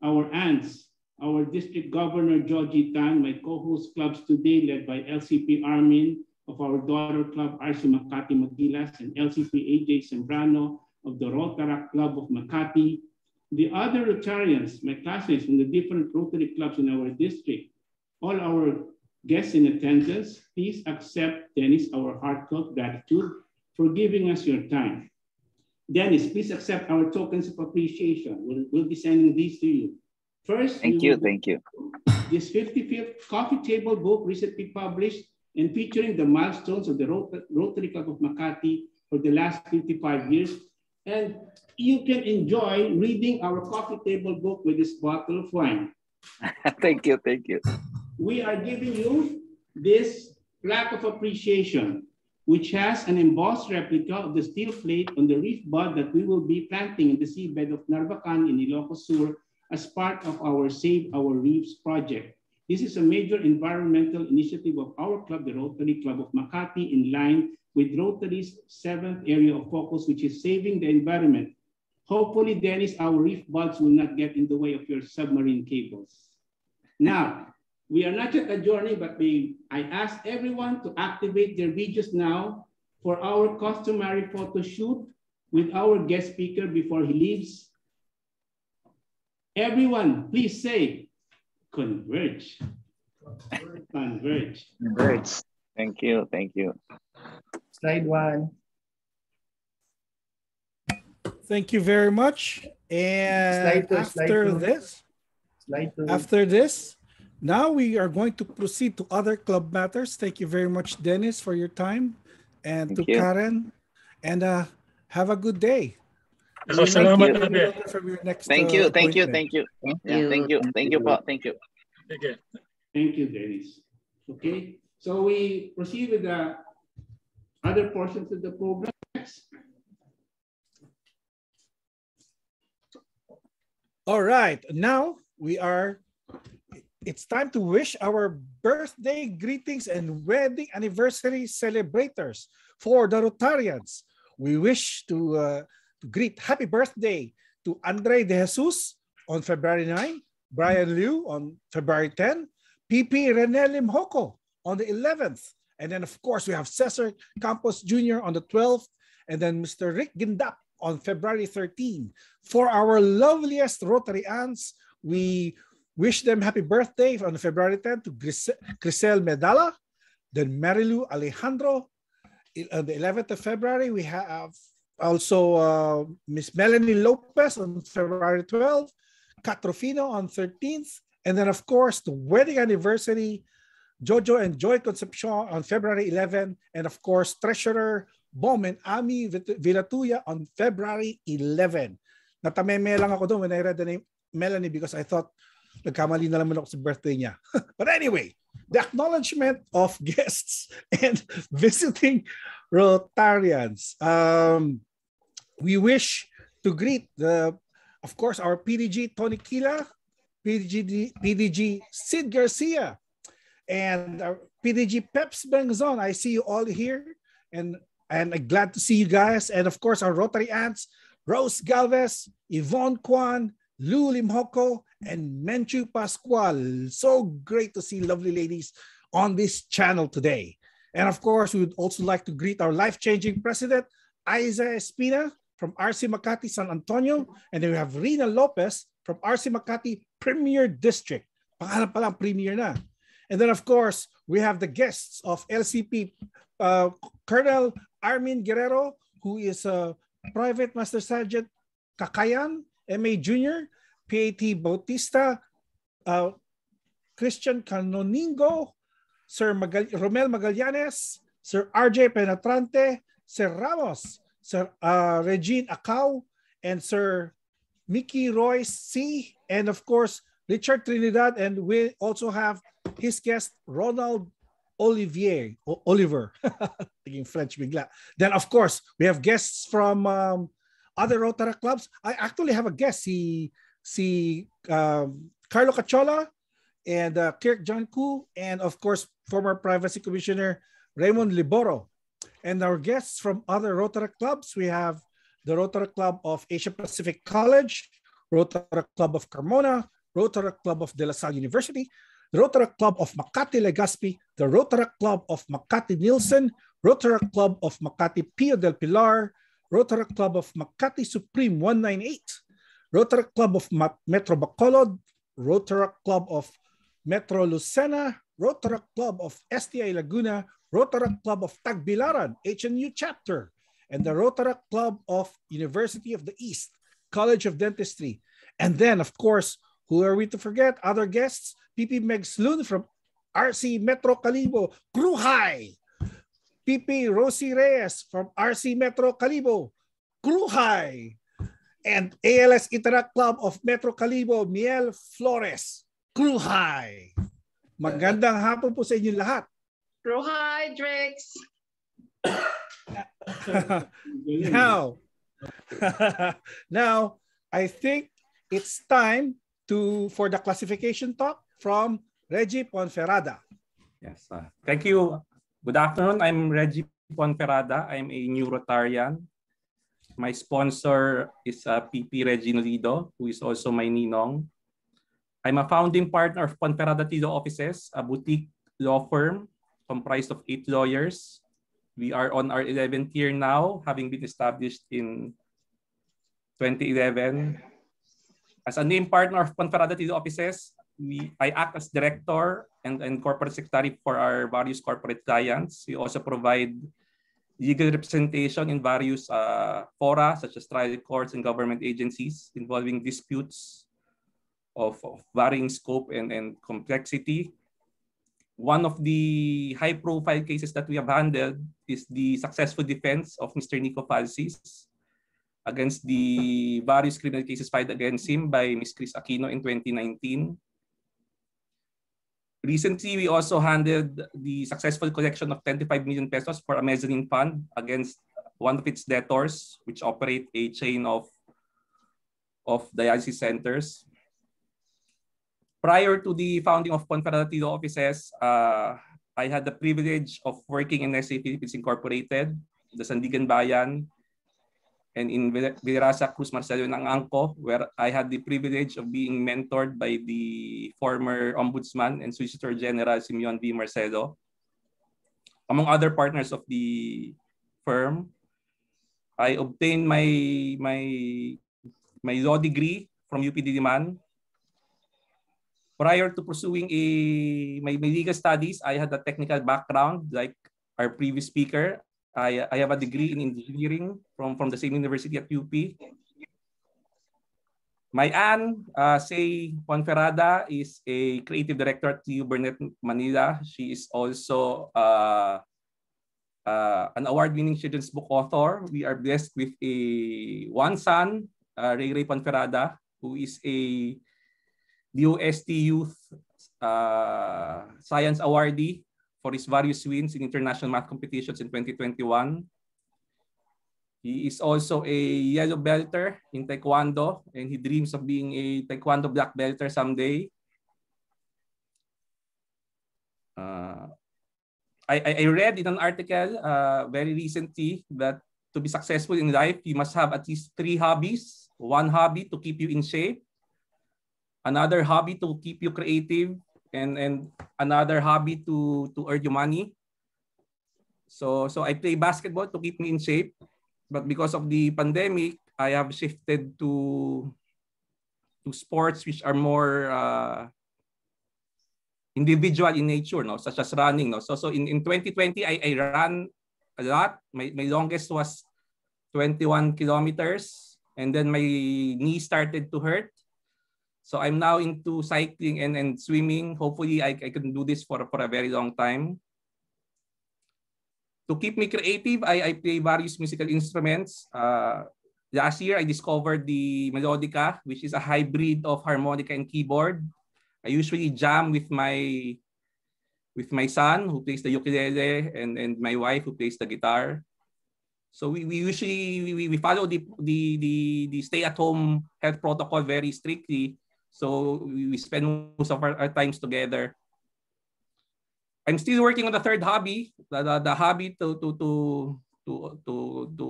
our aunts, our district governor, Georgie Tan, my co-host clubs today led by LCP Armin of our daughter club, RC Makati Magilas, and LCP AJ Sembrano of the Rotaract Club of Makati, the other Rotarians, my classmates from the different Rotary clubs in our district, all our guests in attendance, please accept, Dennis, our heartfelt gratitude for giving us your time. Dennis, please accept our tokens of appreciation. We'll, we'll be sending these to you. First, Thank you, thank you. This 55th coffee table book recently published and featuring the milestones of the Rotary Club of Makati for the last 55 years. And you can enjoy reading our coffee table book with this bottle of wine. thank you, thank you. We are giving you this plaque of appreciation, which has an embossed replica of the steel plate on the reef bud that we will be planting in the seabed of Narvacan in Ilocos Sur as part of our Save Our Reefs project. This is a major environmental initiative of our club, the Rotary Club of Makati, in line with Rotary's seventh area of focus, which is saving the environment. Hopefully, Dennis, our reef buds will not get in the way of your submarine cables. Now, we are not yet adjourning, but we, I ask everyone to activate their videos now for our customary photo shoot with our guest speaker before he leaves. Everyone, please say, converge. Converge. Converge. Thank you. Thank you. Slide one. Thank you very much. And Slide two, slide after two. this, Slide two. after this, now we are going to proceed to other club matters. Thank you very much, Dennis, for your time, and to you. Karen. And uh, have a good day. Thank We you. might hear you from Thank you. Thank you. Thank you. Thank you. Thank you. Thank you. Thank you. Thank you, Dennis. Okay, so we proceed with the other portions of the program. All right, now we are, it's time to wish our birthday greetings and wedding anniversary celebrators for the Rotarians. We wish to, uh, to greet happy birthday to Andre De Jesus on February 9, Brian Liu on February 10, PP Rene Limhoko on the 11th, and then of course we have Cesar Campos Jr. on the 12th, and then Mr. Rick Gindap on February 13. For our loveliest Rotary aunts, we wish them happy birthday on February 10 to Gris- Grisel Medalla, then Marilu Alejandro. On the 11th of February, we have also uh, Miss Melanie Lopez on February 12, Catrofino on 13th, and then of course the wedding anniversary, Jojo and Joy Concepcion on February 11, and of course Treasurer Bong and Ami Villatuya on February 11. Natameme lang ako doon when I read the name Melanie because I thought nagkamali na naman ako sa birthday niya. But anyway, the acknowledgement of guests and visiting Rotarians. Um, we wish to greet the, of course, our PDG Tony Kila, PDG, PDG Sid Garcia, and our PDG Peps Bengzon. I see you all here, and and I'm glad to see you guys. And of course, our Rotary Ants, Rose Galvez, Yvonne Kwan, Lou Limhoko, and Menchu Pascual. So great to see lovely ladies on this channel today. And of course, we would also like to greet our life-changing president, Isa Espina from RC Makati San Antonio. And then we have Rina Lopez from RC Makati Premier District. Pangalan pa lang, Premier na. And then of course, we have the guests of LCP, uh, Colonel Armin Guerrero, who is a Private Master Sergeant Kakayan, MA Junior, PAT Bautista, uh, Christian Canoningo, Sir Magal- Romel Magallanes, Sir RJ Penetrante, Sir Ramos, Sir uh, Regine Acau, and Sir Mickey Royce C, and of course, Richard Trinidad, and we also have his guest, Ronald Olivier, O- Oliver, thinking French bigla. Then, of course, we have guests from um, other Rotary clubs. I actually have a guest, si, si um, Carlo Cachola and uh, Kirk Koo, and of course, former Privacy Commissioner Raymond Liboro. And our guests from other Rotary clubs, we have the Rotary Club of Asia Pacific College, Rotary Club of Carmona, Rotary Club of De La Salle University, the Rotary Club of Makati Legazpi, the Rotary Club of Makati Nielsen, Rotary Club of Makati Pio del Pilar, Rotary Club of Makati Supreme 198, Rotary Club of Metro Bacolod, Rotary Club of Metro Lucena, Rotary Club of STI Laguna, Rotary Club of Tagbilaran, HNU chapter, and the Rotary Club of University of the East, College of Dentistry. And then, of course, who are we to forget? Other guests, PP Meg Sloon from RC Metro Kalibo, Kruhay. PP Rosie Reyes from RC Metro Kalibo, Kruhay. And ALS Interact Club of Metro Kalibo, Miel Flores, Kruhay. Magandang hapon po sa inyo lahat. Hi, Drex. now, now I think it's time to for the classification talk from Reggie Ponferrada. Yes. uh, thank you. Good afternoon. I'm Reggie Ponferrada. I'm a new Rotarian. My sponsor is uh, PP Reggie Nolido, who is also my ninong. I'm a founding partner of Ponferrada Tito Offices, a boutique law firm comprised of eight lawyers. We are on our 11th year now, having been established in 2011. As a named partner of Ponferrada Tito Offices, we, I act as director and, and corporate secretary for our various corporate clients. We also provide legal representation in various uh, fora, such as trial courts and government agencies involving disputes of, of varying scope and, and complexity. One of the high-profile cases that we have handled is the successful defense of Mr. Nicko Falcis against the various criminal cases filed against him by Ms. Kris Aquino in 2019. Recently, we also handled the successful collection of 25 million pesos for a mezzanine fund against one of its debtors, which operate a chain of, of dialysis centers. Prior to the founding of Ponferrada Tito offices, uh, I had the privilege of working in SA Philippines Incorporated, the Sandigan Bayan, and in Villaraza Cruz Marcelo ng Angangco, where I had the privilege of being mentored by the former Ombudsman and Solicitor General Simeon V. Marcelo. Among other partners of the firm, I obtained my, my, my law degree from UP Diliman prior to pursuing a my, my legal studies, I had a technical background like our previous speaker. I, I have a degree in engineering from, from the same university at UP. My uh, say Ponferrada, is a creative director at TU Burnett Manila. She is also uh, uh, an award-winning children's book author. We are blessed with a one son, uh, Ray Ray Ponferrada, who is a DOST Youth uh, Science Awardee for his various wins in international math competitions in 2021. He is also a yellow belter in Taekwondo and he dreams of being a Taekwondo black belter someday. Uh, I, I read in an article uh, very recently that to be successful in life, you must have at least three hobbies. One hobby to keep you in shape, another hobby to keep you creative and and another hobby to to earn you money. So so i play basketball to keep me in shape. But because of the pandemic i have shifted to to sports which are more uh, individual in nature no? Such as running no? So so in, in 2020 i i ran a lot. My, my longest was 21 kilometers. And then my knee started to hurt so I'm now into cycling and, and swimming. Hopefully I, I can do this for, for a very long time. To keep me creative, I, I play various musical instruments. Uh, last year, I discovered the melodica, which is a hybrid of harmonica and keyboard. I usually jam with my with my son who plays the ukulele and, and my wife who plays the guitar. So we, we usually we, we follow the, the, the, the stay-at-home health protocol very strictly so we spend most of our, our times together. I'm still working on the third hobby, the, the, the hobby to to to to to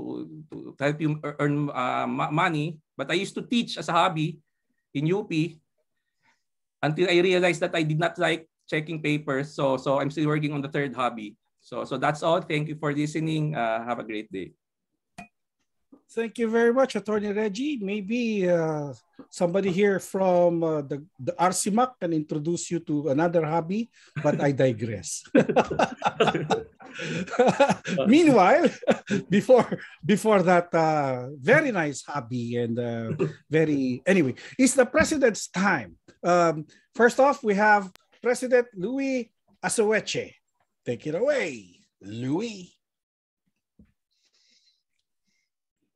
to, help you earn uh, money. But I used to teach as a hobby in UP until I realized that I did not like checking papers. So so I'm still working on the third hobby. So so that's all. Thank you for listening. Uh, have a great day. Thank you very much, Attorney Reggie. Maybe uh, somebody here from uh, the, the RCMAC can introduce you to another hobby, but I digress. Meanwhile, before before that uh, very nice hobby and uh, very anyway, it's the president's time. Um, first off, we have President Louis Asoweche. Take it away, Louis.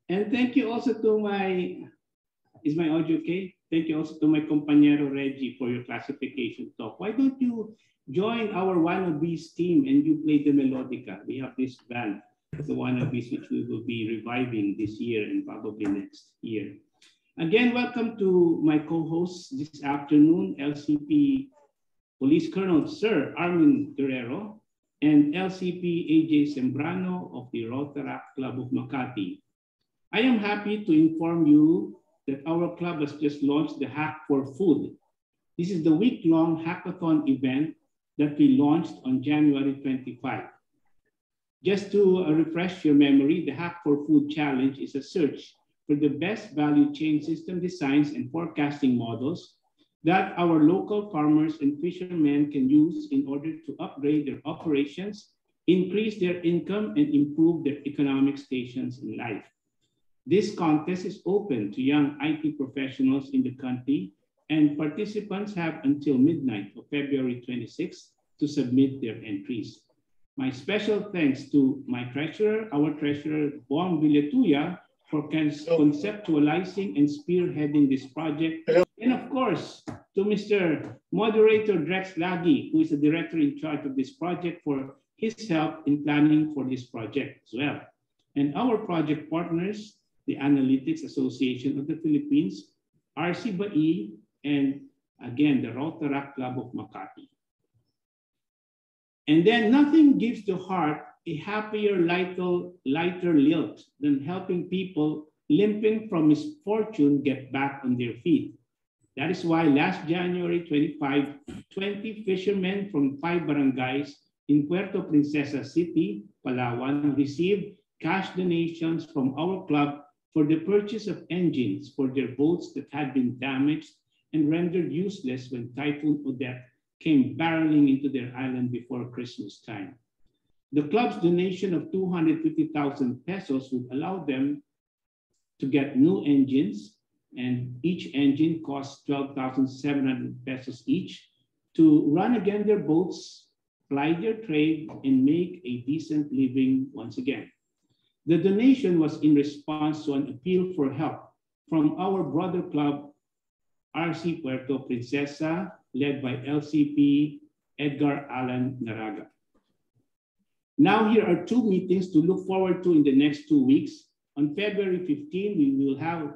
And thank you also to my, is my audio okay? Thank you also to my compañero Reggie for your classification talk. Why don't you join our wannabes team and you play the melodica? We have this band, the wannabes, which we will be reviving this year and probably next year. Again, welcome to my co-hosts this afternoon, LCP Police Colonel Sir Armin Guerrero and LCP AJ Sembrano of the Rotaract Club of Makati. I am happy to inform you that our club has just launched the Hack for Food, This is the week-long hackathon event that we launched on January 25. Just to uh, refresh your memory, the Hack for Food Challenge is a search for the best value chain system designs and forecasting models that our local farmers and fishermen can use in order to upgrade their operations, increase their income, and improve their economic stations in life. This contest is open to young IT professionals in the country, and participants have until midnight of February 26th to submit their entries. My special thanks to my treasurer, our treasurer, Bong Villatuya, for conceptualizing and spearheading this project. And of course, to Mr. Moderator Drex Lagi, who is the director in charge of this project for his help in planning for this project as well. And our project partners, the Analytics Association of the Philippines, RCBAE, and again, the Rotaract Club of Makati. And then nothing gives the heart a happier, lighter, lighter lilt than helping people limping from misfortune get back on their feet. That is why last January 25, 20 fishermen from five barangays in Puerto Princesa City, Palawan, received cash donations from our club for the purchase of engines for their boats that had been damaged and rendered useless when Typhoon Odette came barreling into their island before Christmas time. The club's donation of 250,000 pesos would allow them to get new engines, and each engine costs 12,700 pesos each to run again their boats, ply their trade, and make a decent living once again. The donation was in response to an appeal for help from our brother club, RC Puerto Princesa, led by LCP Edgar Allan Naraga. Now here are two meetings to look forward to in the next two weeks. On February 15, we will have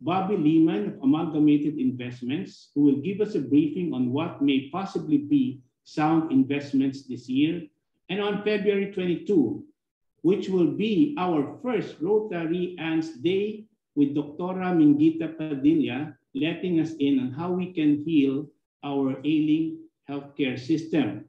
Bobby Lehman of Amalgamated Investments, who will give us a briefing on what may possibly be sound investments this year. And on February 22, which will be our first Rotary Ants Day with Dr. Minguita Padilla, letting us in on how we can heal our ailing healthcare system.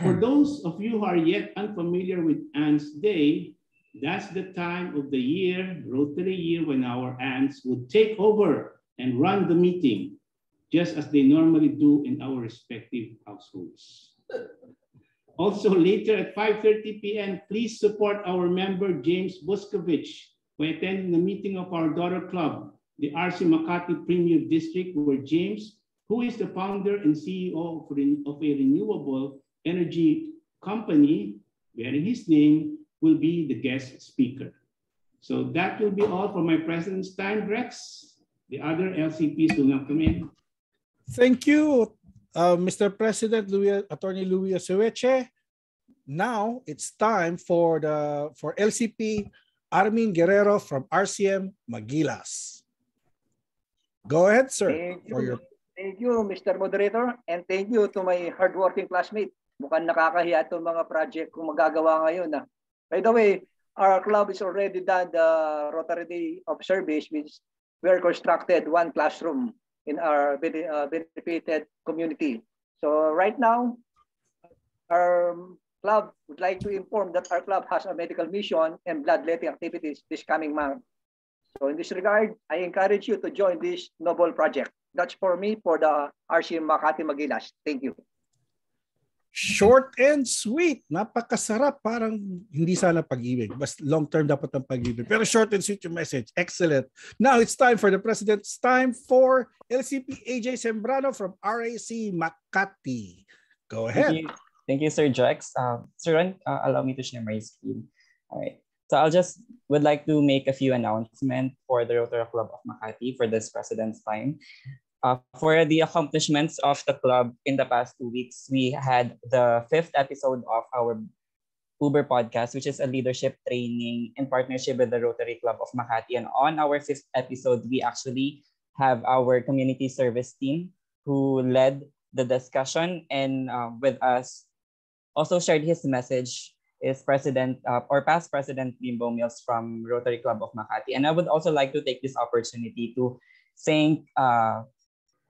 For those of you who are yet unfamiliar with Ants Day, that's the time of the year, Rotary year, when our ants would take over and run the meeting, just as they normally do in our respective households. Also later at 5.30 p.m., please support our member James Buskovich by attending the meeting of our daughter club, the RC Makati Premier District, where James, who is the founder and CEO of, a renewable energy company bearing his name, will be the guest speaker. So that will be all for my president's time, Rex. The other LCPs will now come in. Thank you, uh, Mr. President, Louis, Attorney Louis Oseweche. Now it's time for the for LCP Armin Guerrero from RCM Magilas. Go ahead, sir. Thank you. Your Thank you, Mr. Moderator, and thank you to my hardworking classmate. Mukhang nakakahiya itong mga project kung magagawa ngayon. Ah. By the way, our club is already done the Rotary Day of Service, which we are constructed one classroom in our uh, benefited community. So right now, our club would like to inform that our club has a medical mission and bloodletting activities this coming month. So in this regard, I encourage you to join this noble project. That's for me for the RCM Makati Magilas. Thank you. Short and sweet. Napakasarap. Parang hindi sana pag-ibig. Mas long term dapat ang pag-ibig. Pero short and sweet yung message. Excellent. Now it's time for the President's time for LCP AJ Sembrano from RAC Makati. Go ahead. Thank you, Thank you Sir Jax. Uh, Sir Ron, uh, allow me to share my screen. All right. So I'll just would like to make a few announcements for the Rotary Club of Makati for this President's time. Uh, for the accomplishments of the club in the past two weeks, we had the fifth episode of our Uber podcast, which is a leadership training in partnership with the Rotary Club of Makati. And on our fifth episode, we actually have our community service team who led the discussion and uh, with us also shared his message is President uh, or past President Bimbo Mills from Rotary Club of Makati. And I would also like to take this opportunity to thank uh,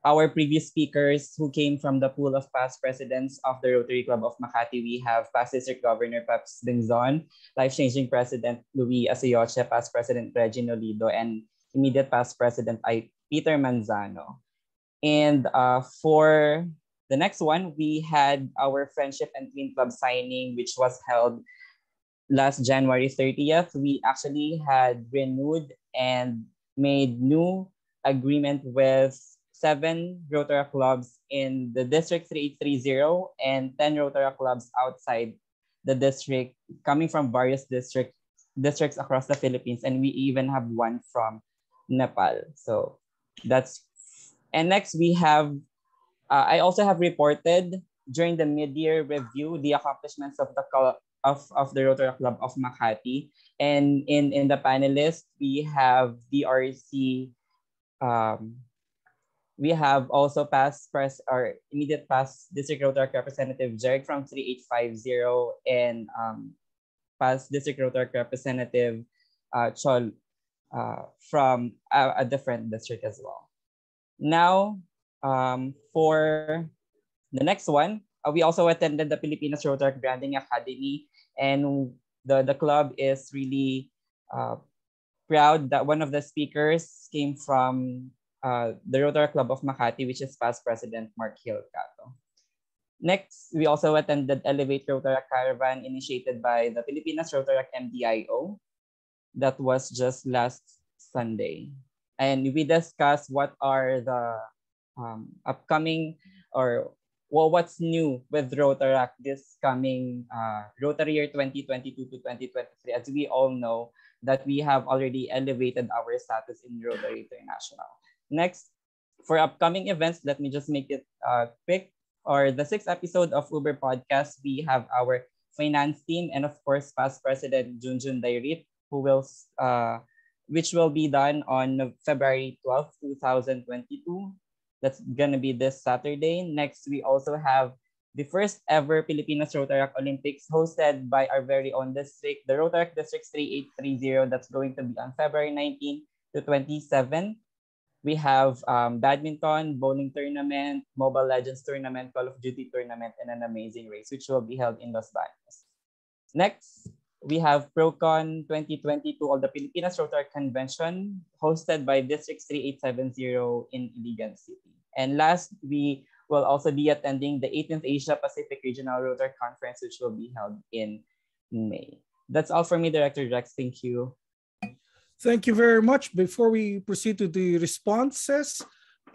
our previous speakers who came from the pool of past presidents of the Rotary Club of Makati, we have past District Governor Peps Bengzon, life-changing President Louis Asioche, past President Reggie Nolido, and immediate past President I, Peter Manzano. And uh, for the next one, we had our Friendship and Twin Club signing, which was held last January 30th. We actually had renewed and made new agreement with seven Rotary clubs in the District 3830 and 10 Rotary clubs outside the district coming from various district, districts across the Philippines. And we even have one from Nepal. So that's, and next we have, uh, I also have reported during the mid-year review the accomplishments of the of, of the Rotary Club of Makati. And in, in the panelists, we have DRC, um, we have also past press or immediate past District Rotary Representative Jeric from 3850 and um, past District Rotary Representative uh, Chol uh, from a, a, different district as well. Now, um, for the next one, uh, we also attended the Pilipinas Rotary Branding Academy and the, the club is really uh, proud that one of the speakers came from uh, the Rotary Club of Makati, which is past President Mark Hilcato. Next, we also attended Elevate Rotary Caravan initiated by the Filipinas Rotary MDIO. That was just last Sunday. And we discussed what are the um, upcoming or well, what's new with Rotaract this coming uh, Rotary year 2022 to 2023? As we all know that we have already elevated our status in Rotary International. Next, for upcoming events, let me just make it uh, quick. Or the sixth episode of Uber Podcast, we have our finance team and of course past President Junjun Dairit, who will uh, which will be done on February 12, 2022 that's gonna be this Saturday. Next, we also have the first ever Pilipinas Rotaract Olympics hosted by our very own district, the Rotaract District 3830. That's going to be on February 19 to 27. We have um, badminton, bowling tournament, Mobile Legends tournament, Call of Duty tournament, and an amazing race, which will be held in Los Baños. Next, we have ProCon 2022 of the Pilipinas Rotary Convention hosted by District 3870 in Iligan City. And last, we will also be attending the 18th Asia Pacific Regional Rotary Conference, which will be held in May. That's all for me, Director Rex. Thank you. Thank you very much. Before we proceed to the responses,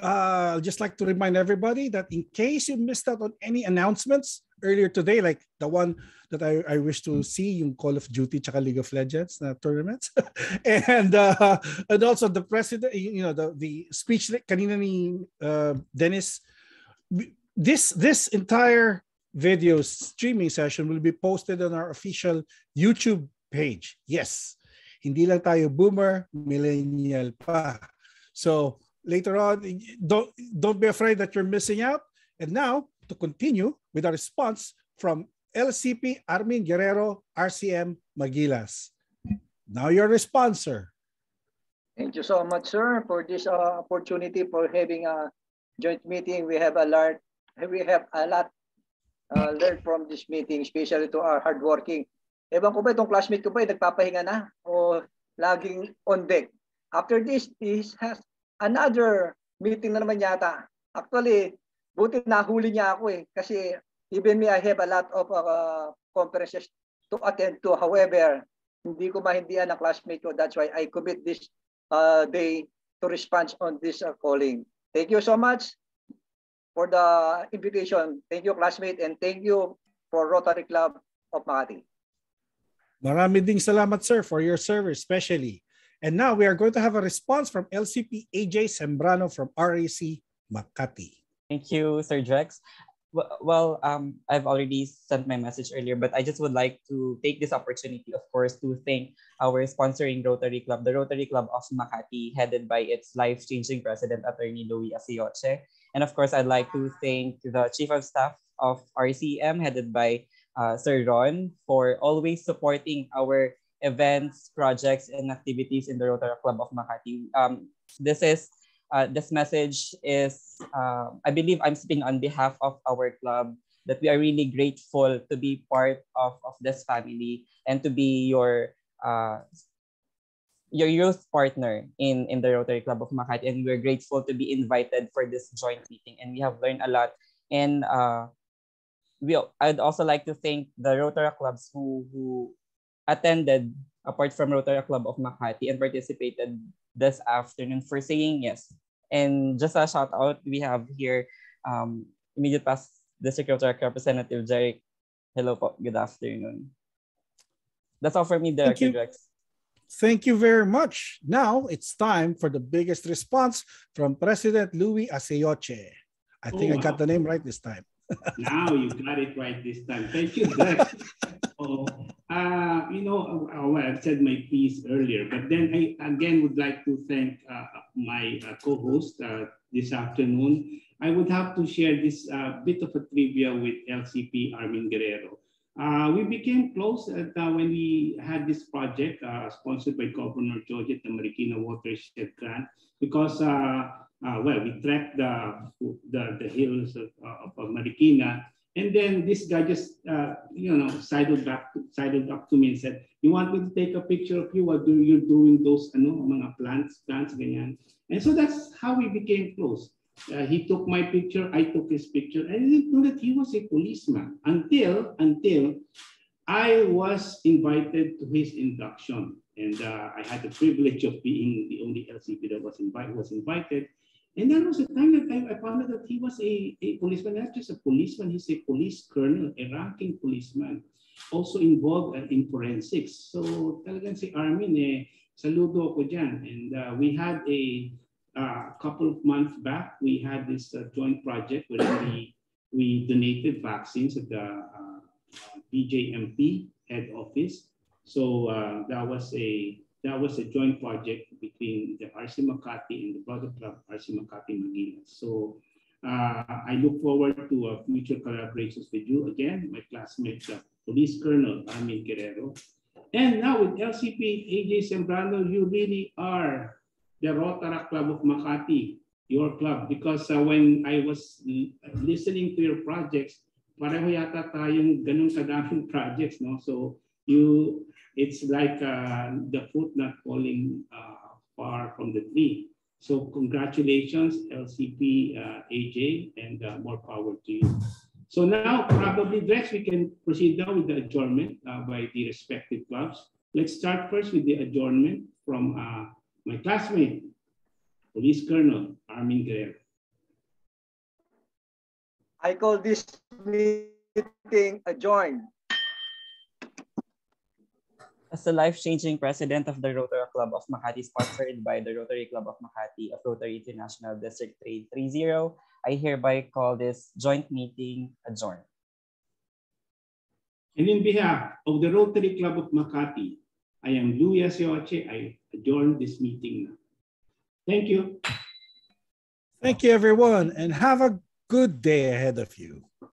uh, I'd just like to remind everybody that in case you missed out on any announcements earlier today, like the one that I, I wish to see, yung Call of Duty tsaka League of Legends na tournaments. and uh, and also the president, you know, the, the speech kanina ni uh, Dennis, this, this entire video streaming session will be posted on our official YouTube page. Yes, hindi lang tayo boomer, millennial pa. So later on. Don't, don't be afraid that you're missing out. And now, to continue with our response from LCP Armin Guerrero, RCM Magilas. Now your response, sir. Thank you so much, sir, for this uh, opportunity for having a joint meeting. We have a lot, we have a lot uh, learned from this meeting, especially to our hardworking. Ewan ko ba itong classmate ko ba nagpapahinga na o laging on deck? After this, this has another meeting na naman yata. Actually, buti nahuli niya ako eh. Kasi even me, I have a lot of uh, conferences to attend to. However, hindi ko mahindihan ang classmate ko. That's why I commit this uh, day to respond on this uh, calling. Thank you so much for the invitation. Thank you, classmate, and thank you for Rotary Club of Makati. Marami ding salamat, sir, for your service, especially And now we are going to have a response from LCP AJ Sembrano from RAC Makati. Thank you, Sir Drex. Well, um, I've already sent my message earlier, but I just would like to take this opportunity, of course, to thank our sponsoring Rotary Club, the Rotary Club of Makati, headed by its life-changing president, Attorney Louis Asioche. And of course, I'd like to thank the Chief of Staff of RCM, headed by uh, Sir Ron, for always supporting our events, projects, and activities in the Rotary Club of Makati. Um, this is uh, this message is, uh, I believe I'm speaking on behalf of our club that we are really grateful to be part of, of this family and to be your uh, your youth partner in, in the Rotary Club of Makati. And we're grateful to be invited for this joint meeting. And we have learned a lot. And uh, we, I'd also like to thank the Rotary clubs who, who attended, apart from Rotary Club of Makati, and participated this afternoon for saying yes. And just a shout out, we have here um, immediate past District Rotary Representative Jeric. Hello po, good afternoon. That's all for me, Director you. Drex. Thank you very much. Now it's time for the biggest response from President Louis Aseyoche. I think Oh, I got the name right this time. Now you got it right this time. Thank you, Drex. oh, uh, you know, uh, well, I've said my piece earlier, but then I again would like to thank uh, my uh, co-host uh, this afternoon. I would have to share this uh, bit of a trivia with LCP Armin Guerrero. Uh, we became close at, uh, when we had this project uh, sponsored by Governor George at the Marikina Watershed Grant because uh, uh, well, we trekked the, the, the hills of, of Marikina. And then this guy just, uh, you know, sidled back, sidled up to me and said, you want me to take a picture of you while do you're doing those, ano, mga plants, plants, ganyan. And so that's how we became close. Uh, he took my picture, I took his picture. I didn't know that he was a policeman until, until I was invited to his induction. And uh, I had the privilege of being the only LCP that was, invited. was invited. And there was a time that I, I found out that he was a, a policeman, not just a policeman, he's a police colonel, a ranking policeman, also involved uh, in forensics. So talagang si Armin, eh, saludo ako dyan. And uh, we had a uh, couple of months back, we had this uh, joint project where we, we donated vaccines at the uh, uh, BJMP head office. So uh, that was a that was a joint project between the RC Makati and the Brother Club RC Makati Magilas. So uh, I look forward to uh, future collaborations with you again, my classmate, uh, Police Colonel Armin Guerrero. And now with LCP AJ Sembrano, you really are the Rotaract Club of Makati, your club. Because uh, when I was listening to your projects, pareho yata tayong ganun kadaming projects, no? So you, it's like uh, the fruit not falling uh, far from the tree. So congratulations, LCP uh, AJ, and uh, more power to you. So now probably Drex, we can proceed now with the adjournment uh, by the respective clubs. Let's start first with the adjournment from uh, my classmate, Police Colonel Armin Guerrero. I call this meeting adjourned. As the life-changing president of the Rotary Club of Makati, sponsored by the Rotary Club of Makati of Rotary International District 330, I hereby call this joint meeting adjourned. And in behalf of the Rotary Club of Makati, I am Louis Asioche. I adjourn this meeting now. Thank you. Thank you, everyone, and have a good day ahead of you.